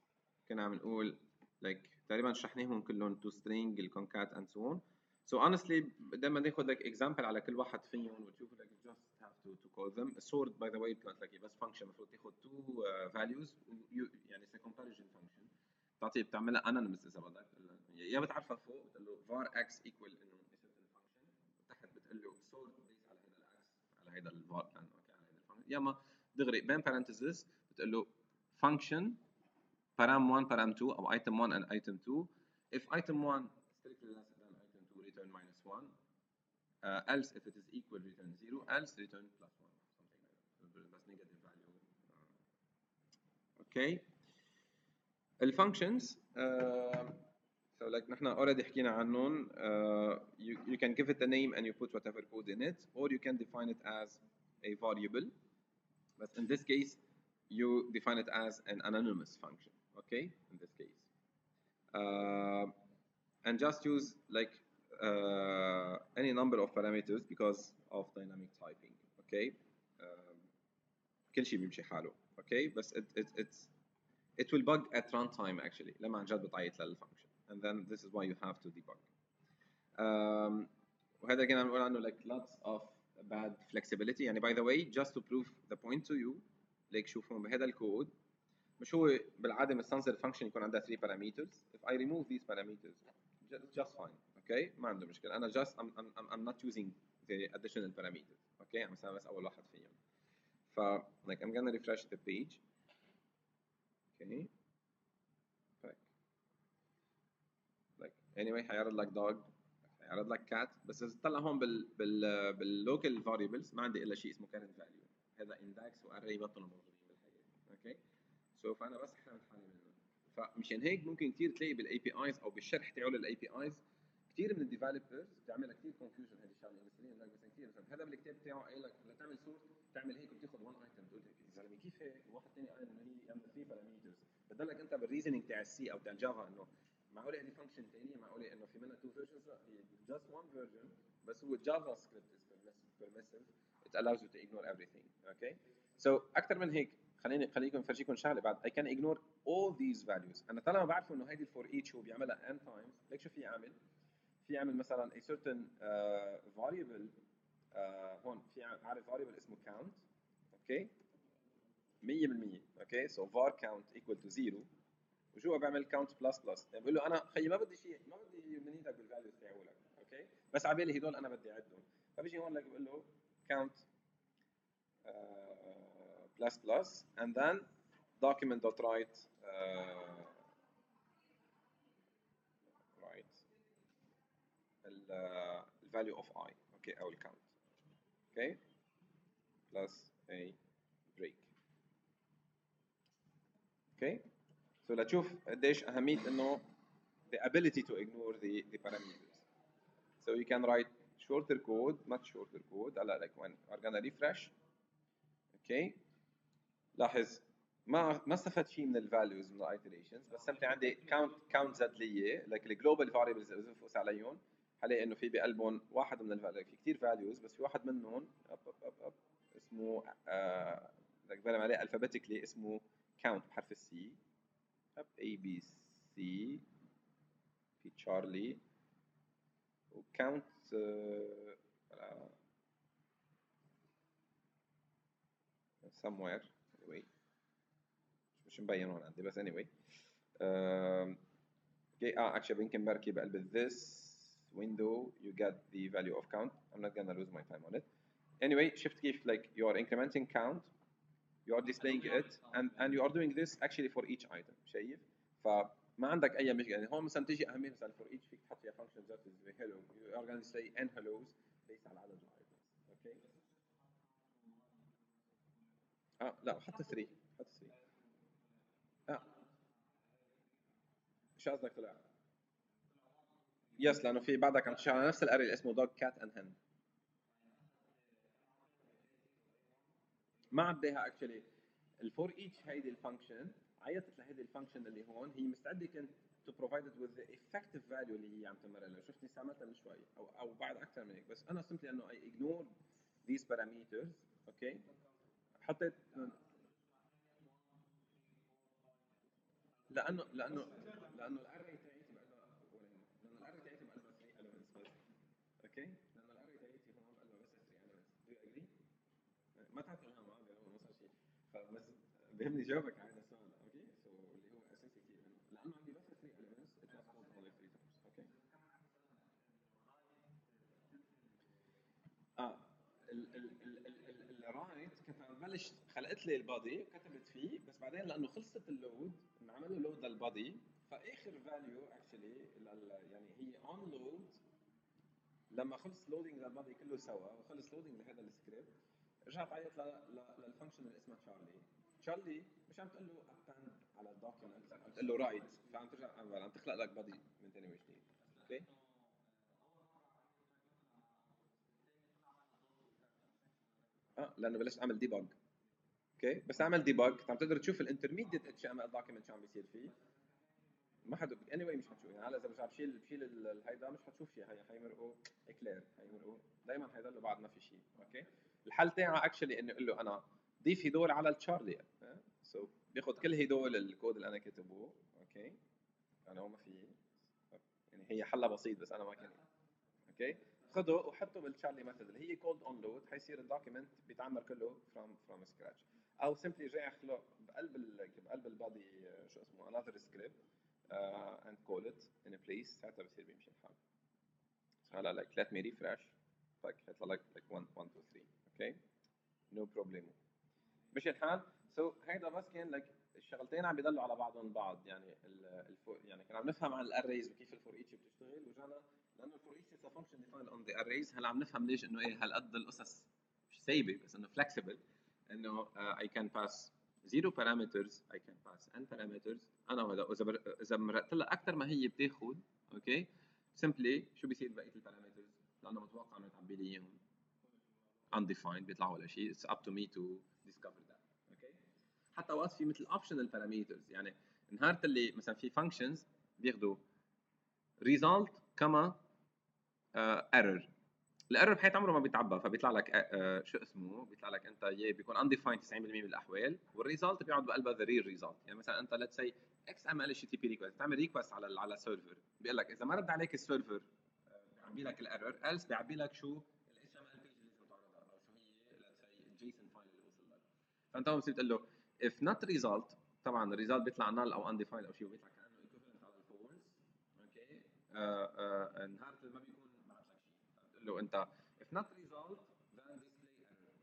كنا عم نقول like تقريبا شرحناهم كلهم to string الconcat and so on So honestly دائما ناخذ like example على كل واحد فيهم وتشوف you just have to to call them sort by the way كانت like بس function المفروض تاخذ two uh, values يعني it's a comparison function بتعطي بتعملها anonymous اذا بدك يا بتعرفها فوق بتقول له var x equal انه function وتحت بتقول له sort based على هذا ال x على هذا ال var لأنه okay على هذا ال function يا اما دغري بين parentheses بتقول له function param 1 param 2 أو item 1 and item 2 if item 1 1 uh, else if it is equal return 0 else return plus 1 something like that بس negative value uh, okay الفانكشنز uh, so like نحن already حكينا عنهم uh, you, you can give it a name and you put whatever code in it or you can define it as a variable but in this case you define it as an anonymous function okay in this case uh, and just use like uh, any number of parameters because of dynamic typing okay um, كل شيء بيمشي حاله okay بس it, it, it's it will bug at runtime actually لما عن جد بتعيط للفانكشن and then this is why you have to debug um, وهذا كنا بنقول عنه like lots of bad flexibility يعني by the way just to prove the point to you like شوفوا بهذا الكود مش هو بالعاده مستنظر الفانكشن يكون عندها 3 parameters if I remove these parameters just, just fine Okay? ما عنده مشكلة. أنا just I'm, I'm, I'm not using the additional parameters okay? عم بس أول واحد فيهم. ف like I'm gonna refresh the page. Okay. Like like anyway هيعرض لك dog. هيعرض لك cat. بس إذا تطلع هون بال بال بال local variables ما عندي إلا شيء اسمه current value. هذا index و array بطلوا موجودين بالحقيقة okay so فأنا بس حرمت حالي منه. فمشان هيك ممكن كثير تلاقي بال APIs أو بالشرح تاعه لل APIs كثير من ال developers بتعملها كثير confusion هذه الشغلة بس مثلا كثير مثلا. هذا بالكتاب تاعه قايل لك لتعمل sort تعمل هيك وبتاخذ 1 item بتقول يا زلمة كيف هيك؟ وواحد ثاني قال إنه هي يعمل 3 parameters بتضلك أنت بال reasoning تاع ال C أو تاع الجافا إنه معقوله هذه function ثانية معقوله إنه في منها 2 versions لا هي just one version بس هو JavaScript is permissive it allows you to ignore everything okay so أكثر من هيك خليني خليكم فرجيكم شغلة بعد. I can ignore all these values. أنا طالما بعرفه إنه هيدي ال for each هو بيعملها n times ليك شو في اعمل في اعمل مثلا a certain uh, variable uh, هون في عارف variable اسمه count okay 100% okay so var count equal to 0 وجوا بعمل count plus plus يعني بقول له أنا خيي ما بدي شيء ما بدي من إيدك بال values تاعولك okay بس على بالي هدول أنا بدي أعدهم. فبيجي هون لك بقول له count plus plus and then document dot write uh, write ال uh, value of i okay أو ال count okay plus a break okay so لتشوف قديش اهميه انه the ability to ignore the the parameters so you can write shorter code much shorter code هلا like when we're gonna refresh okay لاحظ ما ما استفدت شيء من الفاليوز من الايتريشنز بس سمبلي عندي كاونت كاونت زاد لي لك الجلوبال فاريبلز اذا بفوز عليهم حلاقي إنه في بقلبهم واحد من الفاليوز في كثير فاليوز بس في واحد منهم أب أب أب أب اسمه آه لك بلا عليه الفابيتيكلي اسمه كاونت بحرف السي اب اي بي سي في تشارلي وكاونت آه somewhere anyway مش مبين هون عندي بس anyway um, okay آه actually يمكن بركي بقلب this window you get the value of count I'm not gonna lose my time on it anyway شفت كيف like you are incrementing count you are displaying it and and you are doing this actually for each item شايف فما عندك اي مشكله يعني هون مثلا تيجي اهميه مثلا for each فيك تحط فيها function that is hello you are to say n hellos based على عدد ال items okay آه لا حط 3 حط 3 آه شو قصدك طلع؟ yes لأنه في بعدك عم تشتغل على نفس ال array اللي اسمه dog cat and hen ما عبيها actually ال for each هيدي ال function عيطت لهيدي ال function اللي هون هي مستعدة كانت provide it with the effective value اللي هي عم تمرر لها. شفتني استعملتها من شوي أو أو بعد أكثر من هيك. بس أنا simply أنه I ignored these parameters okay. حطيت لأنه لأنه لأنه ال array تاعتي بقلبها لأنه ال array تاعتي بقلبها 3 elements بس okay لأنه ال array تاعتي هون بقلبها بس 3 elements do you agree؟ ما تعرف إنها معادله هو ما صار شيء. فبس بيهمني جاوبك على هذا السؤال. okay؟ so اللي هو أساسي كثير لأنه عندي بس 3 elements it was called only 3 times. okay؟ آه ال ال ال ال ال write كانت عم تبلش خلقت لي ال body وكتبت فيه بس بعدين لأنه خلصت ال load انعمل له load لل body فآخر value actually يعني هي on load لما خلص loading لل body كله سوا وخلص loading لهذا السكريبت رجعت عيط لل function اللي اسمها تشارلي تشارلي مش عم تقول له append على ال document عم تقول له write فعم ترجع عم تخلق لك body من ثاني وجديد أوكي آه لأنه بلشت أعمل ديباج أوكي بس أعمل ديباج عم تقدر تشوف الانترميديت اتش ام ال دوكيمنت شو عم بيصير فيه. ما حدا اني anyway مش حتشوف. يعني هلا إذا برجع بشيل بشيل الهيدا مش حتشوف شيء هي حيمرقوا اكلير حيمرقوا دائما حيضلوا بعد ما في شيء أوكي الحل تاعها اكشلي اني أقول له أنا ضيف هدول على التشارلي. سو so بياخذ كل هدول الكود اللي أنا كاتبه أوكي أنا هو ما في يعني هي حلها بسيط بس أنا ما كان أوكي خده وحطه بالتشارلي ميثود اللي هي كولد اون لود حيصير الدوكيمنت بيتعمل كله فروم فروم سكراتش أو سمبلي جاي اخلق بقلب بقلب البادي شو اسمه uh, and call it in a place. ساعتها بصير بيمشي الحال. هلا like let me refresh. Like هيطلع لك like 1 1 2 3 okay no problem مشي الحال. So so, هيدا بس كان لك الشغلتين عم بيضلوا على بعضهم بعض. يعني ال for يعني كنا عم نفهم عن ال arrays وكيف ال for each بتشتغل ورجعنا لأنه ال for each is function defined on the arrays هلا عم نفهم ليش إنه إيه هالقد القصص مش سايبة بس إنه flexible إنه I can pass zero parameters I can pass n parameters. أنا وهذا إذا. إذا مرقت لها أكثر ما هي بتاخذ okay simply شو بيصير بقية ال parameters لأنه متوقع إنه تعبي لي إياهم. Undefined بيطلعوا ولا شيء. It's up to me to discover that. okay حتى أوقات في مثل optional parameters. يعني نهار اللي مثلا في functions بياخذوا result كما uh, error. ال error بحيث عمره ما بيتعبى فبيطلع لك آه شو اسمه؟ بيطلع لك أنت اياه بيكون undefined 90% من الأحوال. وال result بيقعد بقلبها the real result يعني مثلا أنت ليتس سي إكس ام ال اتش تي بي ريكوست ريكوست على على سيرفر بيقول لك إذا ما رد عليك السيرفر بيعبي لك ال error else بيعبي لك شو ال HTML page اللي لازم تعرضها أو شو هي let's say ال JSON file اللي وصل فأنت هون بتصير تقول له if not result طبعا ال result بيطلع null أو undefined أو شيء وبيطلع كأنه equivalent على ال false okay نهار ما بيكون بعت لك شيء. بتقول له أنت if not result then display error.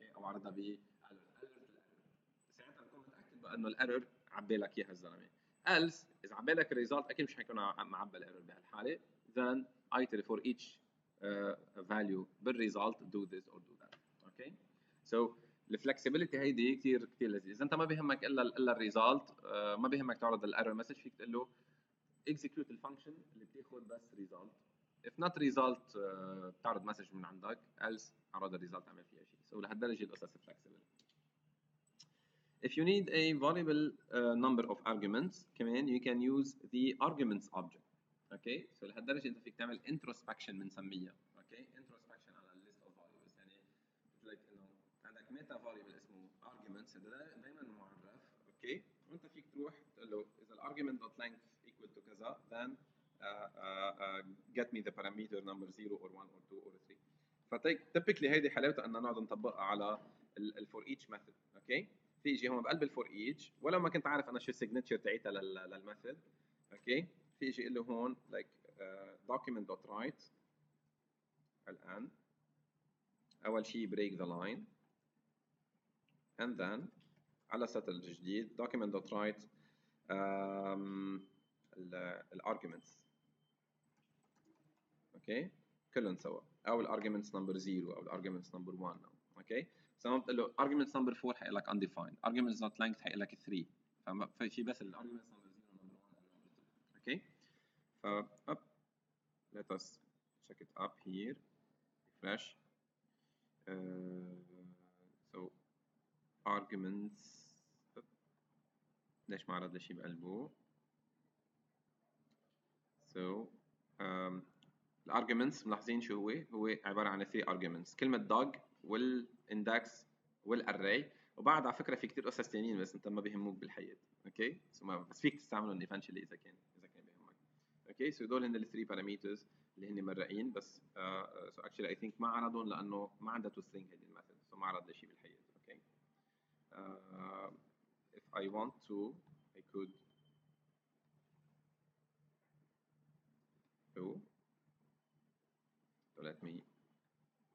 Document.write وعرضها ب ساعتها بكون متأكد بانه ال error عبي لك اياها الزلمه else إذا عبي لك ال result أكيد مش حيكون معبى ال error بهالحالة. Then iterate for each uh, value بال result do this or do that. Okay? So ال flexibility هيدي كثير كثير لذيذة. إذا أنت ما بيهمك إلا إلا ال result uh, ما بيهمك تعرض ال error message فيك تقول له execute ال function اللي بتاخذ بس result if not result بتعرض message من عندك. Else عرض ال result اعمل فيها شيء. So لهالدرجة القصص flexible if you need a variable uh, number of arguments كمان you can use the arguments object. Okay so لهالدرجة أنت فيك تعمل introspection بنسميها okay introspection على list of variables يعني like انه variable اسمه arguments. هذا دائما معرف. okay وأنت فيك تروح تقول له إذا الارجيومنت دوت length equal to كذا then uh, uh, get me the parameter number 0 or 1 or 2 or 3 فتيبكلي هيدي حلاوتها ان نقعد نطبقها على ال for each method okay؟ شيء هون بقلب ال for each ولو ما كنت عارف أنا شو ال signature تاعتها لل method okay؟ شيء له هون like document dot write. الآن. أول شيء break the line. And then على سطر الجديد document dot write um, ال arguments okay كلهم سوا. أو ال arguments number 0 أو ال arguments number 1 okay so بتقول له arguments number 4 حيقول لك undefined. arguments dot length حيقول لك 3 ففي بس ال arguments number 0 number 1 okay ف up. Let us check it up here. Refresh. uh, arguments ليش ما عرض لي شيء بقلبه. So um, ال arguments ملاحظين شو هو؟ هو عبارة عن 3 arguments. كلمة dog وال index وال array وبعد على فكرة في كثير قصص ثانيين بس أنت ما بيهموك بالحياة. okay so بس فيك تستعملهم eventually إذا كان إذا كان بيهمك. okay so هدول هن ال three parameters اللي هن مرقين بس so actually I think ما عرضهم لأنه ما عندها to string هيدي ال method so ما عرض لي شيء بالحياة. okay uh, if I want to I could do so let me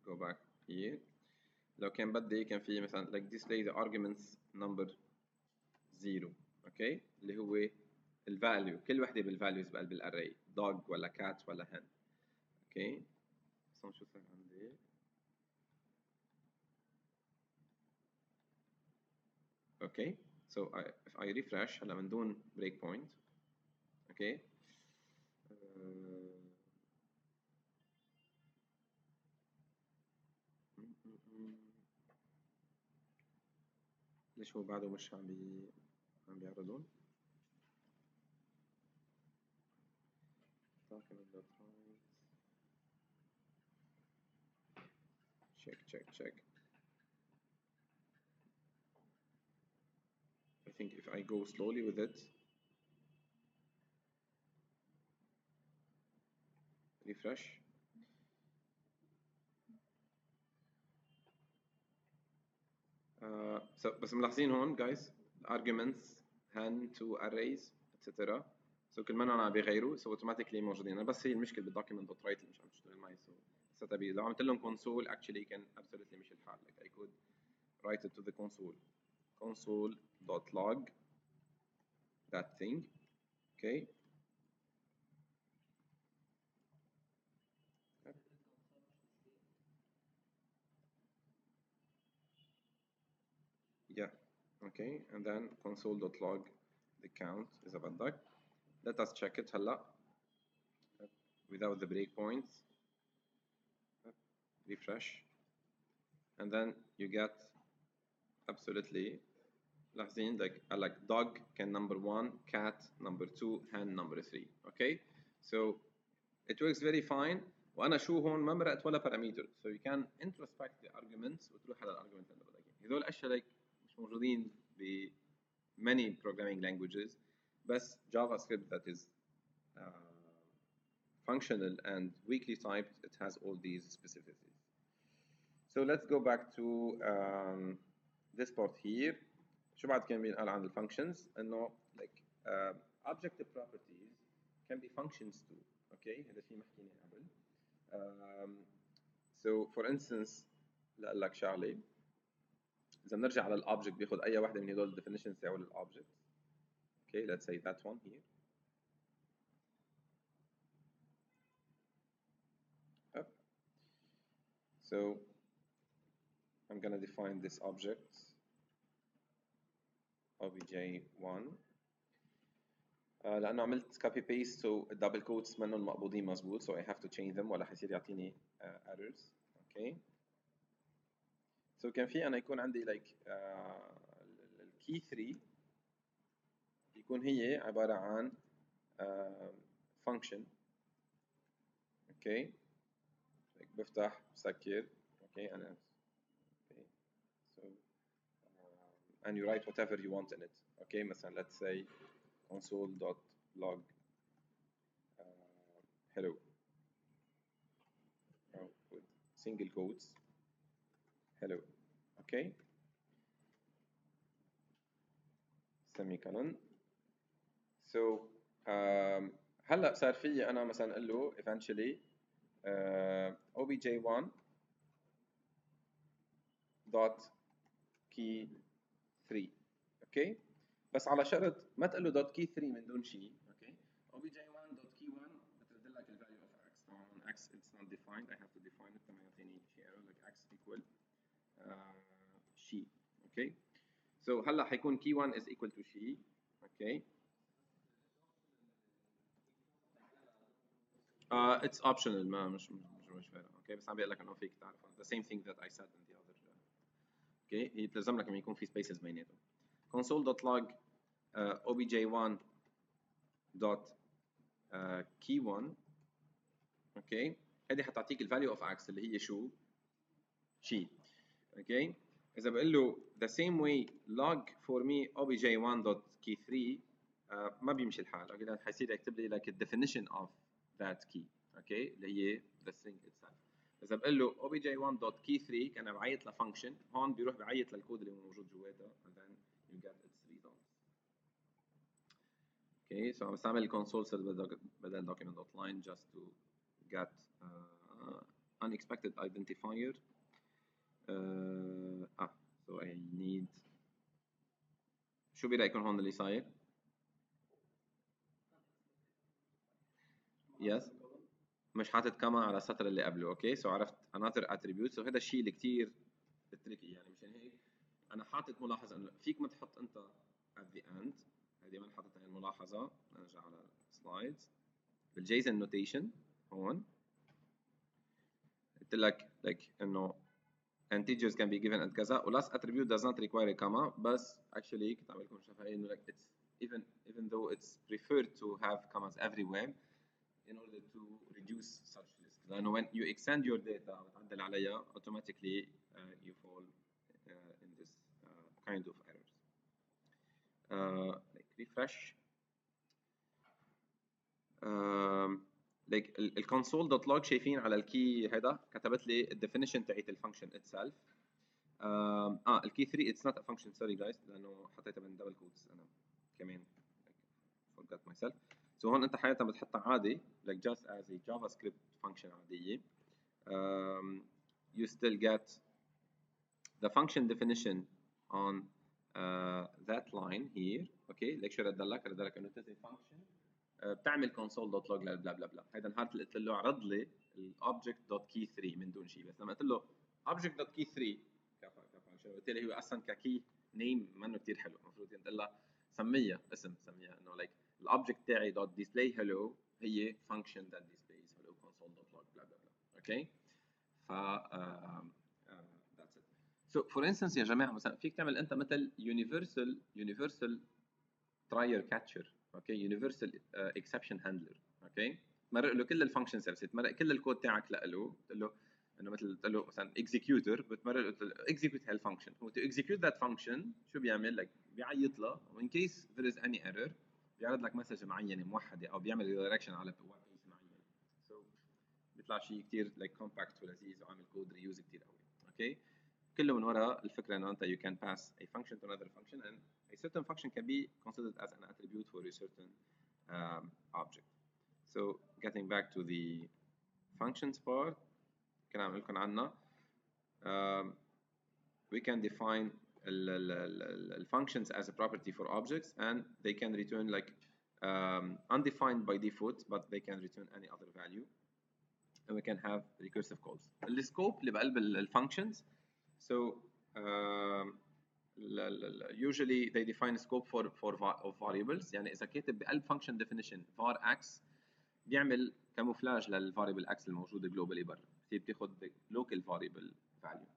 go back here. لو كان بدي كان في مثلا like display the arguments number 0 okay اللي هو ال value كل وحدة بال values بقلب ال array dog ولا cat ولا hen. okay بس شو صار okay so I, if I refresh هلا من دون break point okay ليش هو بعده مش عم بي عم بيعرضون؟ Check check check. Think if I go slowly with it refresh uh, so بس ملاحظين هون guys arguments hand to arrays etc so كل ما عم بيغيروا so automatically موجودين بس هي المشكلة بالdocument dot write مش عم تشتغل معي so ستبي لو عملت لهم console actually كان absolutely مش الحال like I could write it to the console console dot log that thing okay yeah okay and then console.log the count إذا بدك let us check it هلا without the breakpoints refresh and then you get absolutely لاحظين like like dog can number one cat number two hen number three okay so it works very fine وانا شو هون ما مرقت ولا parameter so you can introspect the arguments وتروح على الارجيومنت اللي بدك اياه هذول الاشياء like مش موجودين ب many programming languages بس JavaScript that is uh, functional and weakly typed it has all these specificities so let's go back to um, this part here شو بعد كان بينقال عن الفانكشنز انه like uh, objective properties can be functions too okay? هذا شيء محكينا قبل. Um, so for instance لأقول لك شغلة. إذا بنرجع على ال object بياخذ أي وحده من هدول ال definitions تاعوا لل object okay let's say that one here. Up. so I'm gonna define this object. Obj1 لأنه عملت copy paste so double quotes منهم مقبوضين مزبوط so I have to change them ولا حيصير يعطيني uh, errors okay so كان في أنا يكون عندي like uh, الكي 3 يكون هي عبارة عن uh, function okay like بفتح بسكر okay and and you write whatever you want in it okay مثلا let's say console.log uh, hello uh, with single quotes hello okay semicolon so um, هلا صار في انا مثلا اقول له eventually uh, obj1 dot key 3 أوكي. بس على شرط ما تقول له dot key 3 من دون شيء okay obj1 dot key 1 بترد لك ال value of x. طبعا x it's not defined. I have to define it. تما يعطيني شيء like x equal شيء okay so هلا حيكون key 1 is equal to شيء okay Uh, it's optional. ما مش مش مش فارقة. okay بس عم بقول لك إنه فيك تعرف. The same thing that I said in the okay هي بتلزم لك إنه يكون في spaces بيناتهم console.log uh, obj1 dot uh, key1 okay هذه حتعطيك ال value of x اللي هي شو؟ شيء okay إذا بقول له the same way log for me obj1 dot key3 uh, ما بيمشي الحال. okay؟ حيصير يكتب لي like a definition of that key. okay اللي هي the string itself. اذا بقول له obj1 dot key3 كان بعيط لفانكشن هون بيروح بعيط للكود اللي موجود جواتها and then you get its results okay so عم بستعمل console بدل document outline just to get uh, unexpected identifier uh, ah so I need شو برايكم هون اللي صاير؟ يس yes. مش حاطط comma على السطر اللي قبله okay؟ so so عرفت another attribute so so هذا الشيء اللي كثير tricky يعني مشان هيك أنا حاطط ملاحظة إنه فيك ما تحط أنت at the end هذه ما حاطط الملاحظه نرجع على ال slides بال JSON notation هون. قلت لك like إنه integers can be given at كذا و last attribute does not require a comma بس actually كنت عم لكم شفاهية إنه like it's even even though it's preferred to have commas everywhere in order to reduce such risk لأنه when you extend your data وتعدل عليها automatically uh, you fall uh, in this uh, kind of errors uh, like refresh um, like الconsole.log شايفين على الكي هذا كتبت لي الديفينيشن تاعت الفانكشن itself um, آه ال key 3 it's not a function sorry guys لأنه حطيتها من double quotes أنا كمان like, forgot myself so هون أنت حقيقه بتحطها عادي like just as a JavaScript function عادية. Um, you still get the function definition on uh, that line here. Okay like شو رد لك؟ رد لك إنه a function. بتعمل console.log بلا بلا بلا. هيدا نهار قلت له عرض لي object.key3 من دون شيء بس لما قلت له object.key3 ك function قلت لي هو أصلا ك key name منه كثير حلو. المفروض تقول لها سميها اسم سميها إنه like ال object تاعي dot display hello هي function that displays hello console.log بلا بلا بلا okay ف that's it. So for instance يا جماعة مثلا فيك تعمل أنت مثل universal universal try catcher okay universal exception handler okay مرق له كل ال function service مرق كل الكود تاعك له بتقول له إنه مثل بتقول له مثلا executor بتمرق له execute هال function هو to execute that function شو بيعمل؟ لك بيعيط لها و in case there is any error بيعرض لك message معينه موحده أو بيعمل redirection على web page معين so بيطلع شيء كثير like compact ولذيذ وعامل code reuse كثير قوي okay كله من وراء الفكرة انه انت you can pass a function to another function and a certain function can be considered as an attribute for a certain um, object. So getting back to the functions part كان عم لكم عنها um, we can define functions as a property for objects and they can return like um, undefined by default but they can return any other value and we can have recursive calls السكوب اللي بقلب الفانكشنز so um, usually they define scope for for of variables يعني اذا كاتب بقلب function definition var x بيعمل كاموفلاج للفاريبل x الموجوده جلوبالي برا بتصير بتاخذ local variable value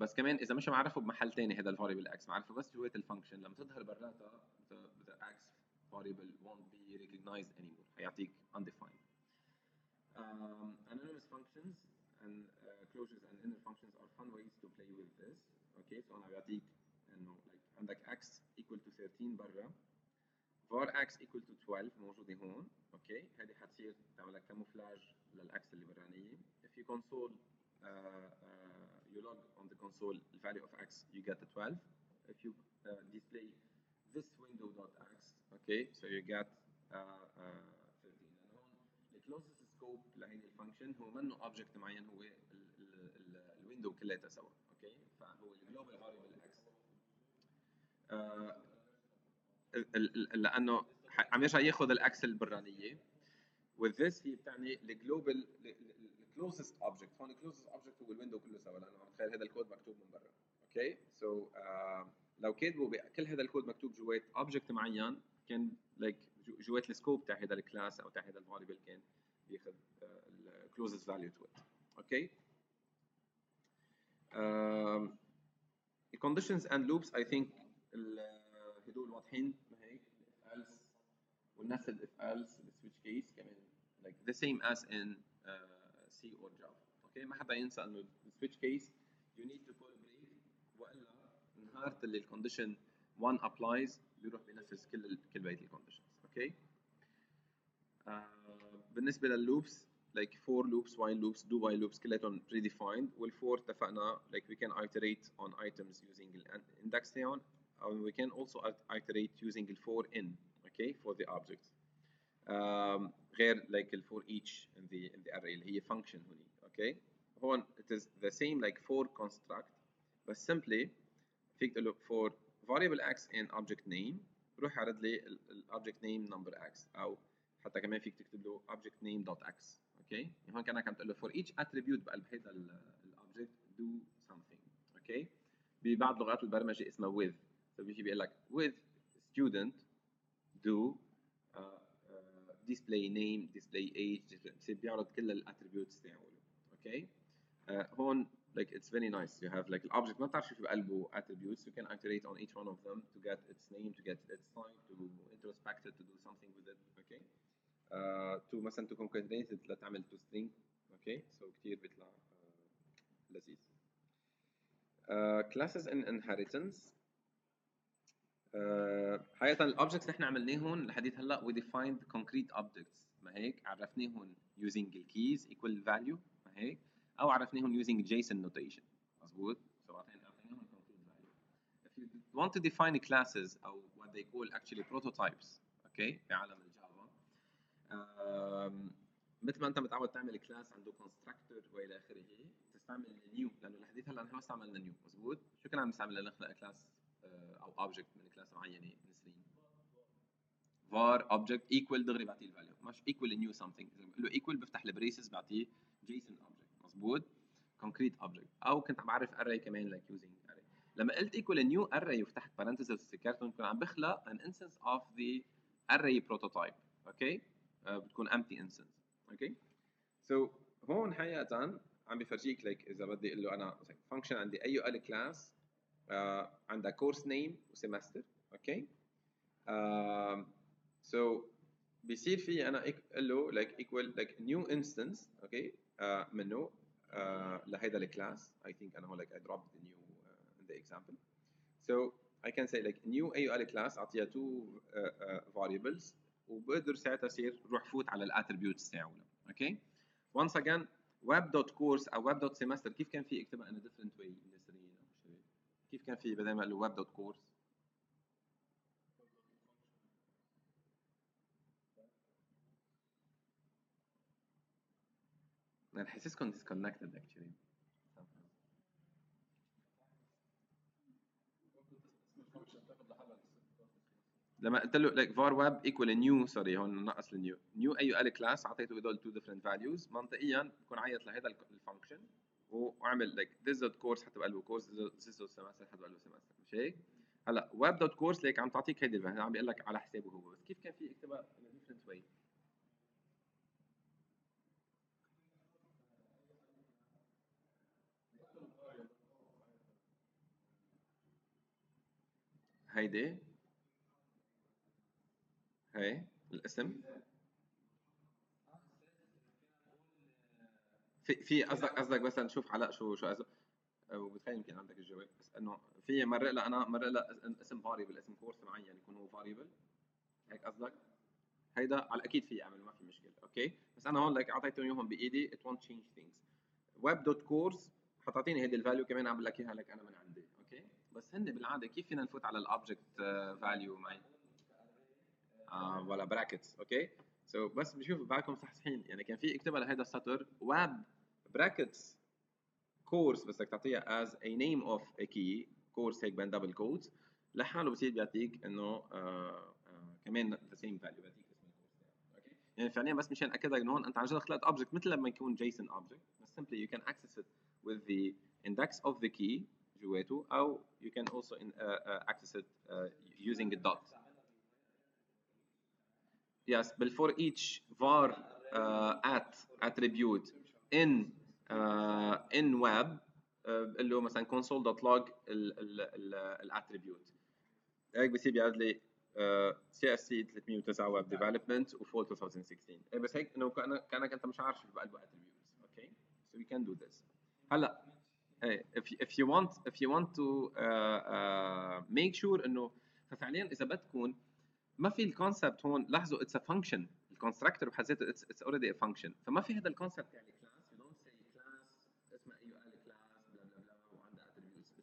بس كمان اذا مش معرفه بمحل ثاني هذا ال variable x معرفه بس جوات ال function لما تظهر براتها x variable won't be recognized anymore حيعطيك undefined um, anonymous functions and uh, closures and inner functions are fun ways to play with this okay so أنا بعطيك انه like عندك x equal to 13 برا var x equal to 12 موجوده هون أوكي هذه حتصير تعمل لك كاموفلاج للاكس اللي برانيه if you console uh, uh, you log on the console the value of x you get the 12 if you uh, display this window dot x okay so you get uh, uh, 13 and هون closest scope لهيدي ال function هو منه object معين هو ال window كلياتها سوا okay فهو ال global variable x لأنه عم يرجع ياخذ ال x البرانيه with this هي بتعني الجلوبال الكلوزست اوبجكت هون الكلوزست اوبجكت هو الويندو كله سوا لأنه عم تخيل هذا الكود مكتوب من برا. okay so so, uh, لو كاتبوا كل هذا الكود مكتوب جوات object معين كان like like جوات ال scope تاع هذا ال class أو تاع هذا ال variable كان بياخذ ال closest value to okay ال conditions and loops I think هدول واضحين؟ ما هيك؟ else والنسل if else ال switch case كمان like the same as in uh, C or Java اوكي ما حدا ينسى انه السويتش كيس you need to call break والا نهار اللي الكونديشن 1 applies بيروح بينفذ كل كل بقيه الكونديشنز اوكي uh, بالنسبه لللوبس like for loops while loops do while loops كلياتهم predefined والفور اتفقنا like we can iterate on items using index تاعهم and we can also iterate using the for in okay for the objects Um, غير like the for each in the in the array اللي هي function هوني okay هون it is the same like for construct but simply فيك تقول له for variable x in object name روح عرض لي ال object name number x أو حتى كمان فيك تكتب له object name dot x okay هون كانك عم تقول له for each attribute بقلب هذا الاوبجكت do something okay ببعض لغات البرمجه اسمها with فبيجي بيقول لك with student do uh, uh, display name display age بصير بيعرض كل الاتريبيوتس تاعه اوكي uh, هون like it's very nice you have like الobject ما بتعرف شو في بقلبه attributes you can iterate on each one of them to get its name to get its type to introspect it to do something with it okay uh, to مثلا to concatenate it لتعمل to string okay so كثير بيطلع uh, لذيذ uh, classes in inheritance حقيقة ال objects اللي إحنا عملناهم لحديت هلأ we defined concrete objects ما هيك؟ عرفناهم using ال keys equal value ما هيك؟ أو عرفناهم using JSON notation. مظبوط؟ So عرفناهم value. If you want to define classes أو what they call actually prototypes okay في عالم ال Java مثل ما أنت متعود تعمل class عنده constructor وإلى آخره تستعمل ال new لأنه لحديت هلأ نحن استعملنا new مظبوط؟ شو كنا عم نستعمل لنخلق class أو object من class معينة نسرين var object equal دغري بعطيه ال value مش equal new something. إذا بقول له equal بفتح ال braces بعطيه JSON object. مضبوط concrete object. أو كنت عم بعرف array كمان like using array. لما قلت equal new array وفتحت parentheses وسكرتهم كنت عم بخلق an instance of the array prototype. okay okay? uh, بتكون empty instance. أوكي okay? so هون حقيقه عم بفرجيك like إذا بدي أقول له أنا function عندي أي ال uh, عندها course name و semester okay so بيصير في أنا أقول له like equal like new instance okay uh, منه uh, لهيدا ال class I think أنا هون like I dropped the new uh, in the example so I can say like new AUL class اعطيها two uh, uh, variables وبقدر ساعتها يصير روح فوت على ال attributes تاعولها أوكي once again web.course أو web.semester كيف كان في اكتبها in a different way كيف كان في بدل ما قال web dot course؟ أنا حاسسكم disconnected actually. لما قلت له like var web equal new sorry هون نقص ال new new. AUL class أعطيته هدول two different values. منطقيا بكون عيط لهذا ال function وعمل like this dot course حتى بقلبه course this dot semester حتى بقلبه semester. مش هيك؟ هلا web dot course ليك عم تعطيك هيدي عم بيقول لك على حسابه هو. بس كيف كان في اكتبها in a different way هيدي هي الاسم. في في قصدك قصدك مثلا شوف علاء شو شو قصدك وبتخيل يمكن عندك الجواب بس إنه في مرق لها أنا مرق لها اسم variable اسم course معين يكون هو variable هيك قصدك؟ هيدا على الأكيد في أعمل ما في مشكلة okay؟ بس أنا هون لك أعطيتهم إياهم بإيدي it won't change things. web dot course حتعطيني هيدي ال value كمان عم لك إياها لك أنا من عندي okay؟ بس هن بالعادة كيف فينا نفوت على ال object value معي؟ آه ولا brackets okay؟ سو so, بس بشوف بالكم صحصحين يعني كان في اكتبها لهيدا السطر web brackets course بدك تعطيها as a name of a key. course هيك بين double quotes لحاله بصير بيعطيك إنه آه آه كمان the same value. بيعطيك اسم ال course okay يعني فعليا بس مشان اكد لك هون أنت عن جد خلقت object مثل لما يكون JSON object بس simply you can access it with the index of the key جواته أو you can also uh, uh, uh, using a dot. Yes before each var uh, at attribute in uh, in web بقول له مثلا console.log ال attribute هيك بصير بيعرض لي CSC 309 Web Development و Fall 2016 بس هيك إنه كأنك أنت مش عارف شو بقلبه attributes okay so we can do this. هلأ hey, if if you want if you want to uh, uh, make sure إنه ففعليا إذا بدكم ما في ال concept هون لاحظوا it's a function ال constructor بحد ذاته it's already a function فما في هذا ال concept يعني class you don't see class اسمها AUL class بلا بلا بلا وعندها attributes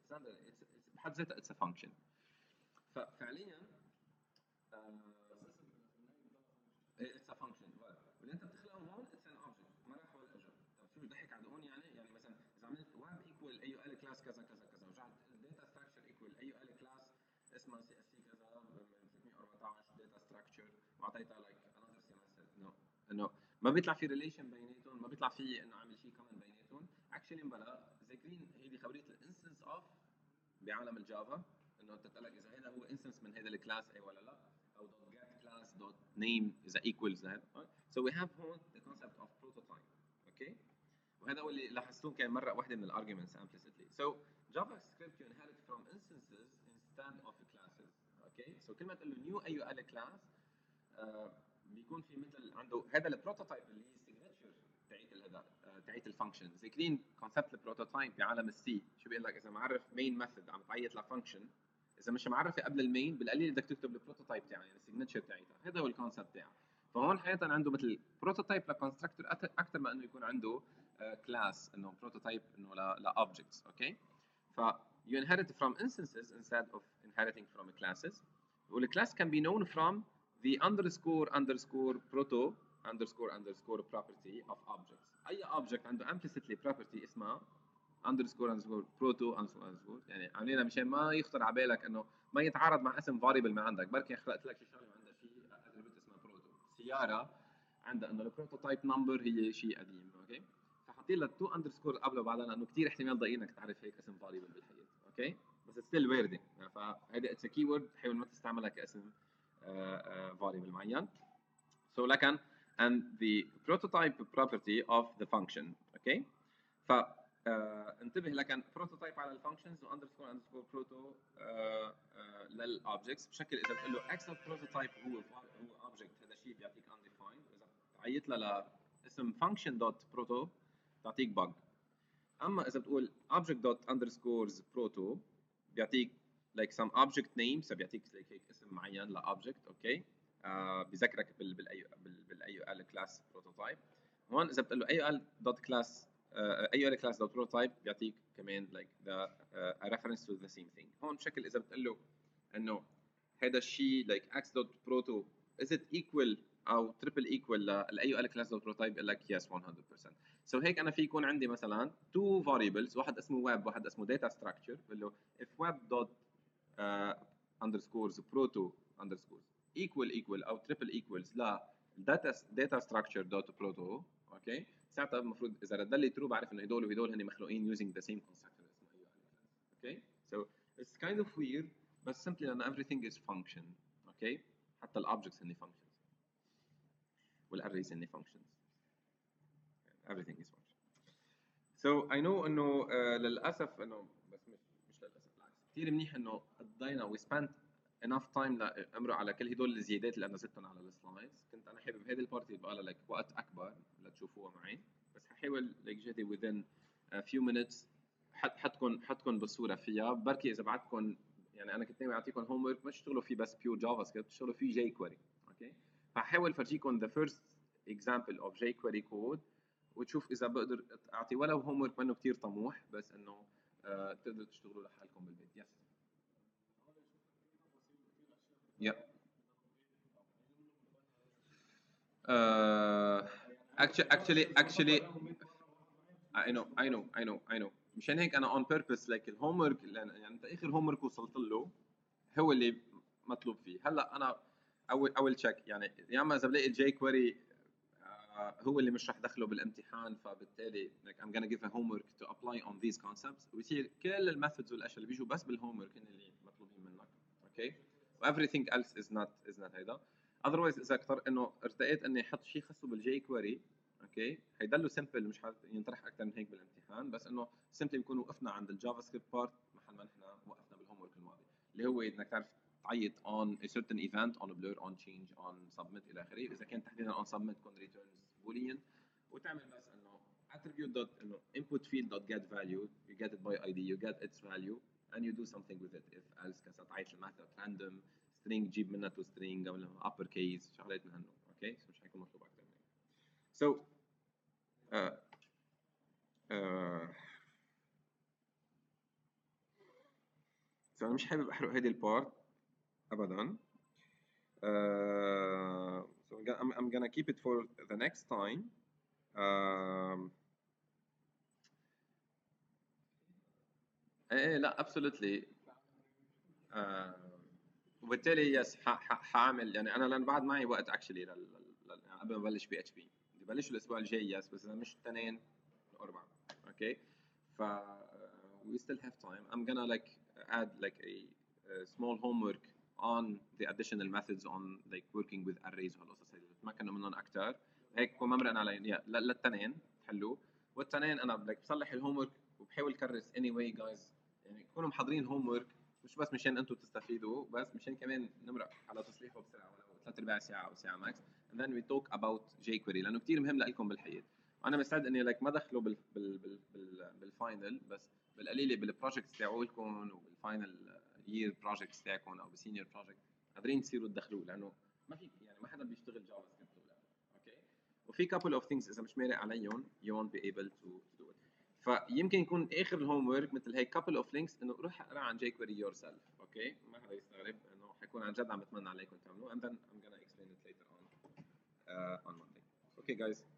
بحد ذاتها it's a function ففعليا it's a function واللي انت بتخلقه هون it's an object ما راح ولا اجى شو ضحك على هون يعني؟ يعني مثلا إذا عملت web equal AUL class كذا كذا كذا ورجعت ال data structure equal AUL class اسمها CSC كذا 314 data structure واعطيتها like another semester انه انه ما بيطلع في relation بيناتهم ما بيطلع في إنه أعمل شيء كمان بيناتهم. actually مبلا ذاكرين هيدي خبرية ال instance of بعالم ال Java. إنه أنت إذا هذا هو instance من هذا ال class اي ولا لا أو dot get class dot name اذا equals ذات so we have هون the concept of prototype okay وهذا هو اللي لاحظتوه كان مرة واحدة من ال arguments implicitly. So JavaScript you inherit from instances instead of classes. okay so كل ما تقول له new AUL class بيكون في مثل عنده هذا ال prototype اللي هي ال signature تاعت هذا تاعت ال function ذاكرين concept ال prototype بعالم ال C شو بيقول لك؟ إذا معرف main method عم تعيط ل function إذا مش معرفة قبل ال main بالقليل بدك تكتب ال prototype تاعها يعني ال signature تاعتها هذا هو ال concept تاعها فهون حقيقه عنده مثل بروتوتايب لكونستراكتور أكثر ما إنه يكون عنده كلاس إنه بروتوتايب إنه لاوبجكتس أوكي ف you inherit from instances instead of inheriting from classes. والclass can be known from the underscore underscore proto underscore underscore property of objects. أي object عنده implicitly property اسمها underscore underscore proto underscore underscore. يعني عاملينها مشان ما يخطر على بالك إنه ما يتعارض مع اسم variable ما عندك. بركي خلقت لك شي شغلة وعندها شيء attribute اسمها بروتو سيارة عندها إنه ال prototype number هي شيء قديم أوكي فحاطين لك two underscore قبله وبعدها لأنه كثير احتمال ضئيل إنك تعرف هيك اسم variable بالحياة أوكي بس still wording يعني فهيدي it's keyword حاول ما تستعملها كاسم variable معين. So لكن and the prototype property of the function. Okay? ف uh, انتبه لكن prototype على ال functions و underscore underscore proto لل objects بشكل إذا بتقول له اكسل prototype هو هو object. هذا شيء بيعطيك undefined. واذا عيط له لاسم function dot proto بتعطيك bug. أما إذا بتقول object dot underscores proto بيعطيك like some object name بيعطيك like هيك اسم معين ل object أوكي آه بذكرك بال بالاي بالاي ال class prototype هون اذا بتقول له الـ dot class الـ class dot prototype بيعطيك كمان like the uh, a reference to the same thing هون بشكل اذا بتقول له انه هذا الشيء like x dot proto is it equal أو triple equal لل class dot prototype بيقول لك yes 100% so so هيك أنا في يكون عندي مثلا two variables واحد اسمه web واحد اسمه data structure بقول له if web uh, underscores proto underscores equal equal او triple equals لا data data structure dot proto اوكي ساعتها المفروض اذا رد لي true بعرف انه هدول وهدول هن مخلوقين using the same constructor اوكي so it's kind of weird بس simply لان everything is function اوكي حتى الاوبجكتس هن functions والاريز هن functions everything is function so I know انه uh, للاسف انه كثير منيح إنه قضينا we spent enough time لامرق على كل هدول الزيادات اللي أنا زدتهم على ال slides كنت أنا حابب هيدي ال part يبقى لها like وقت أكبر لتشوفوها معي. بس ححاول like جهدي within a few minutes حط حطكم حطكم بالصورة فيها. بركي إذا بعتكم يعني أنا كنت ناوي اعطيكم homework ما تشتغلوا فيه بس pure JavaScript تشتغلوا فيه jQuery أوكي فحاول فرجيكم the first example of jQuery code وتشوف إذا بقدر أعطي ولو homework منه كثير طموح بس إنه تقدروا تشتغلوا لحالكم بالبيت. yes actually, actually, I know, I know, I know, I know. مشان هيك أنا on purpose like ال homework يعني أنت آخر homework وصلت له هو اللي مطلوب فيه. هلأ أنا اول اول check يعني يا اما إذا بلاقي ال jQuery هو اللي مش رح دخله بالامتحان فبالتالي like I'm gonna give a homework to apply on these concepts. ويصير كل ال methods والأشياء اللي بيجوا بس بال homework هن اللي مطلوبين منك. أوكي okay. everything else is not is not هيدا. Otherwise إذا أكثر إنه ارتقيت إني أحط شيء خاصه بال jQuery أوكي حيضلوا simple مش ينطرح أكثر من هيك بالامتحان بس إنه simply بنكون وقفنا عند ال JavaScript part محل ما نحن وقفنا بال homework الماضي. اللي هو انك تعرف تعيط on a certain event on a blur on change on submit إلى آخره. إذا كان تحديدا on submit كون returns boolean وتعمل بس انه attribute dot انه input field dot get value you get it by id you get its value and you do something with it if else كذا تعيط ال method random string جيب منها to string أو upper case شغلات من هالنوع أوكي okay? مش حيكون مطلوب أكثر من so uh, uh, so أنا مش حابب احرق هيدي ال part ابدا uh, so I'm, I'm gonna keep it for the next time. Um, إيه لا absolutely. uh, وبالتالي yes حاعمل يعني أنا لأن بعد معي وقت actually قبل ما أبلش PHP. بدي بلش الأسبوع الجاي yes بس إذا مش الاثنين الاربعاء أوكي؟ ف we still have time. I'm gonna like add like a, a small homework on the additional methods on like working with arrays وهالقصص هذه بتمكنوا منهم أكثر هيك بكون ما مرقنا على للتنين. تحلوه والتنين أنا like بصلح ال homework وبحاول كرس anyway guys. يعني كونوا محضرين homework مش بس مشان أنتم تستفيدوا بس مشان كمان نمرق على تصليحه بسرعة ولو ثلاث ارباع ساعة أو ساعة max and then we talk about jQuery لأنه كثير مهم لكم بالحياة. وأنا مستعد إني لك ما دخله بال بال بال بال بال final بس بالقليلة بال projects تاعولكم وبال final year projects تاعكم أو بال senior project قادرين تصيروا تدخلوه لأنه ما في يعني ما حدا بيشتغل JavaScript ولا أوكي وفي couple of things إذا مش مارق عليهم you won't able to, to do it. فيمكن يكون آخر ال homework مثل هيك couple of links إنه روح اقرأ عن jQuery yourself أوكي ما حدا يستغرب إنه حيكون عن جد عم بتمنى عليكم تعملوه and then I'm gonna explain it later on uh, on Monday. Okay guys.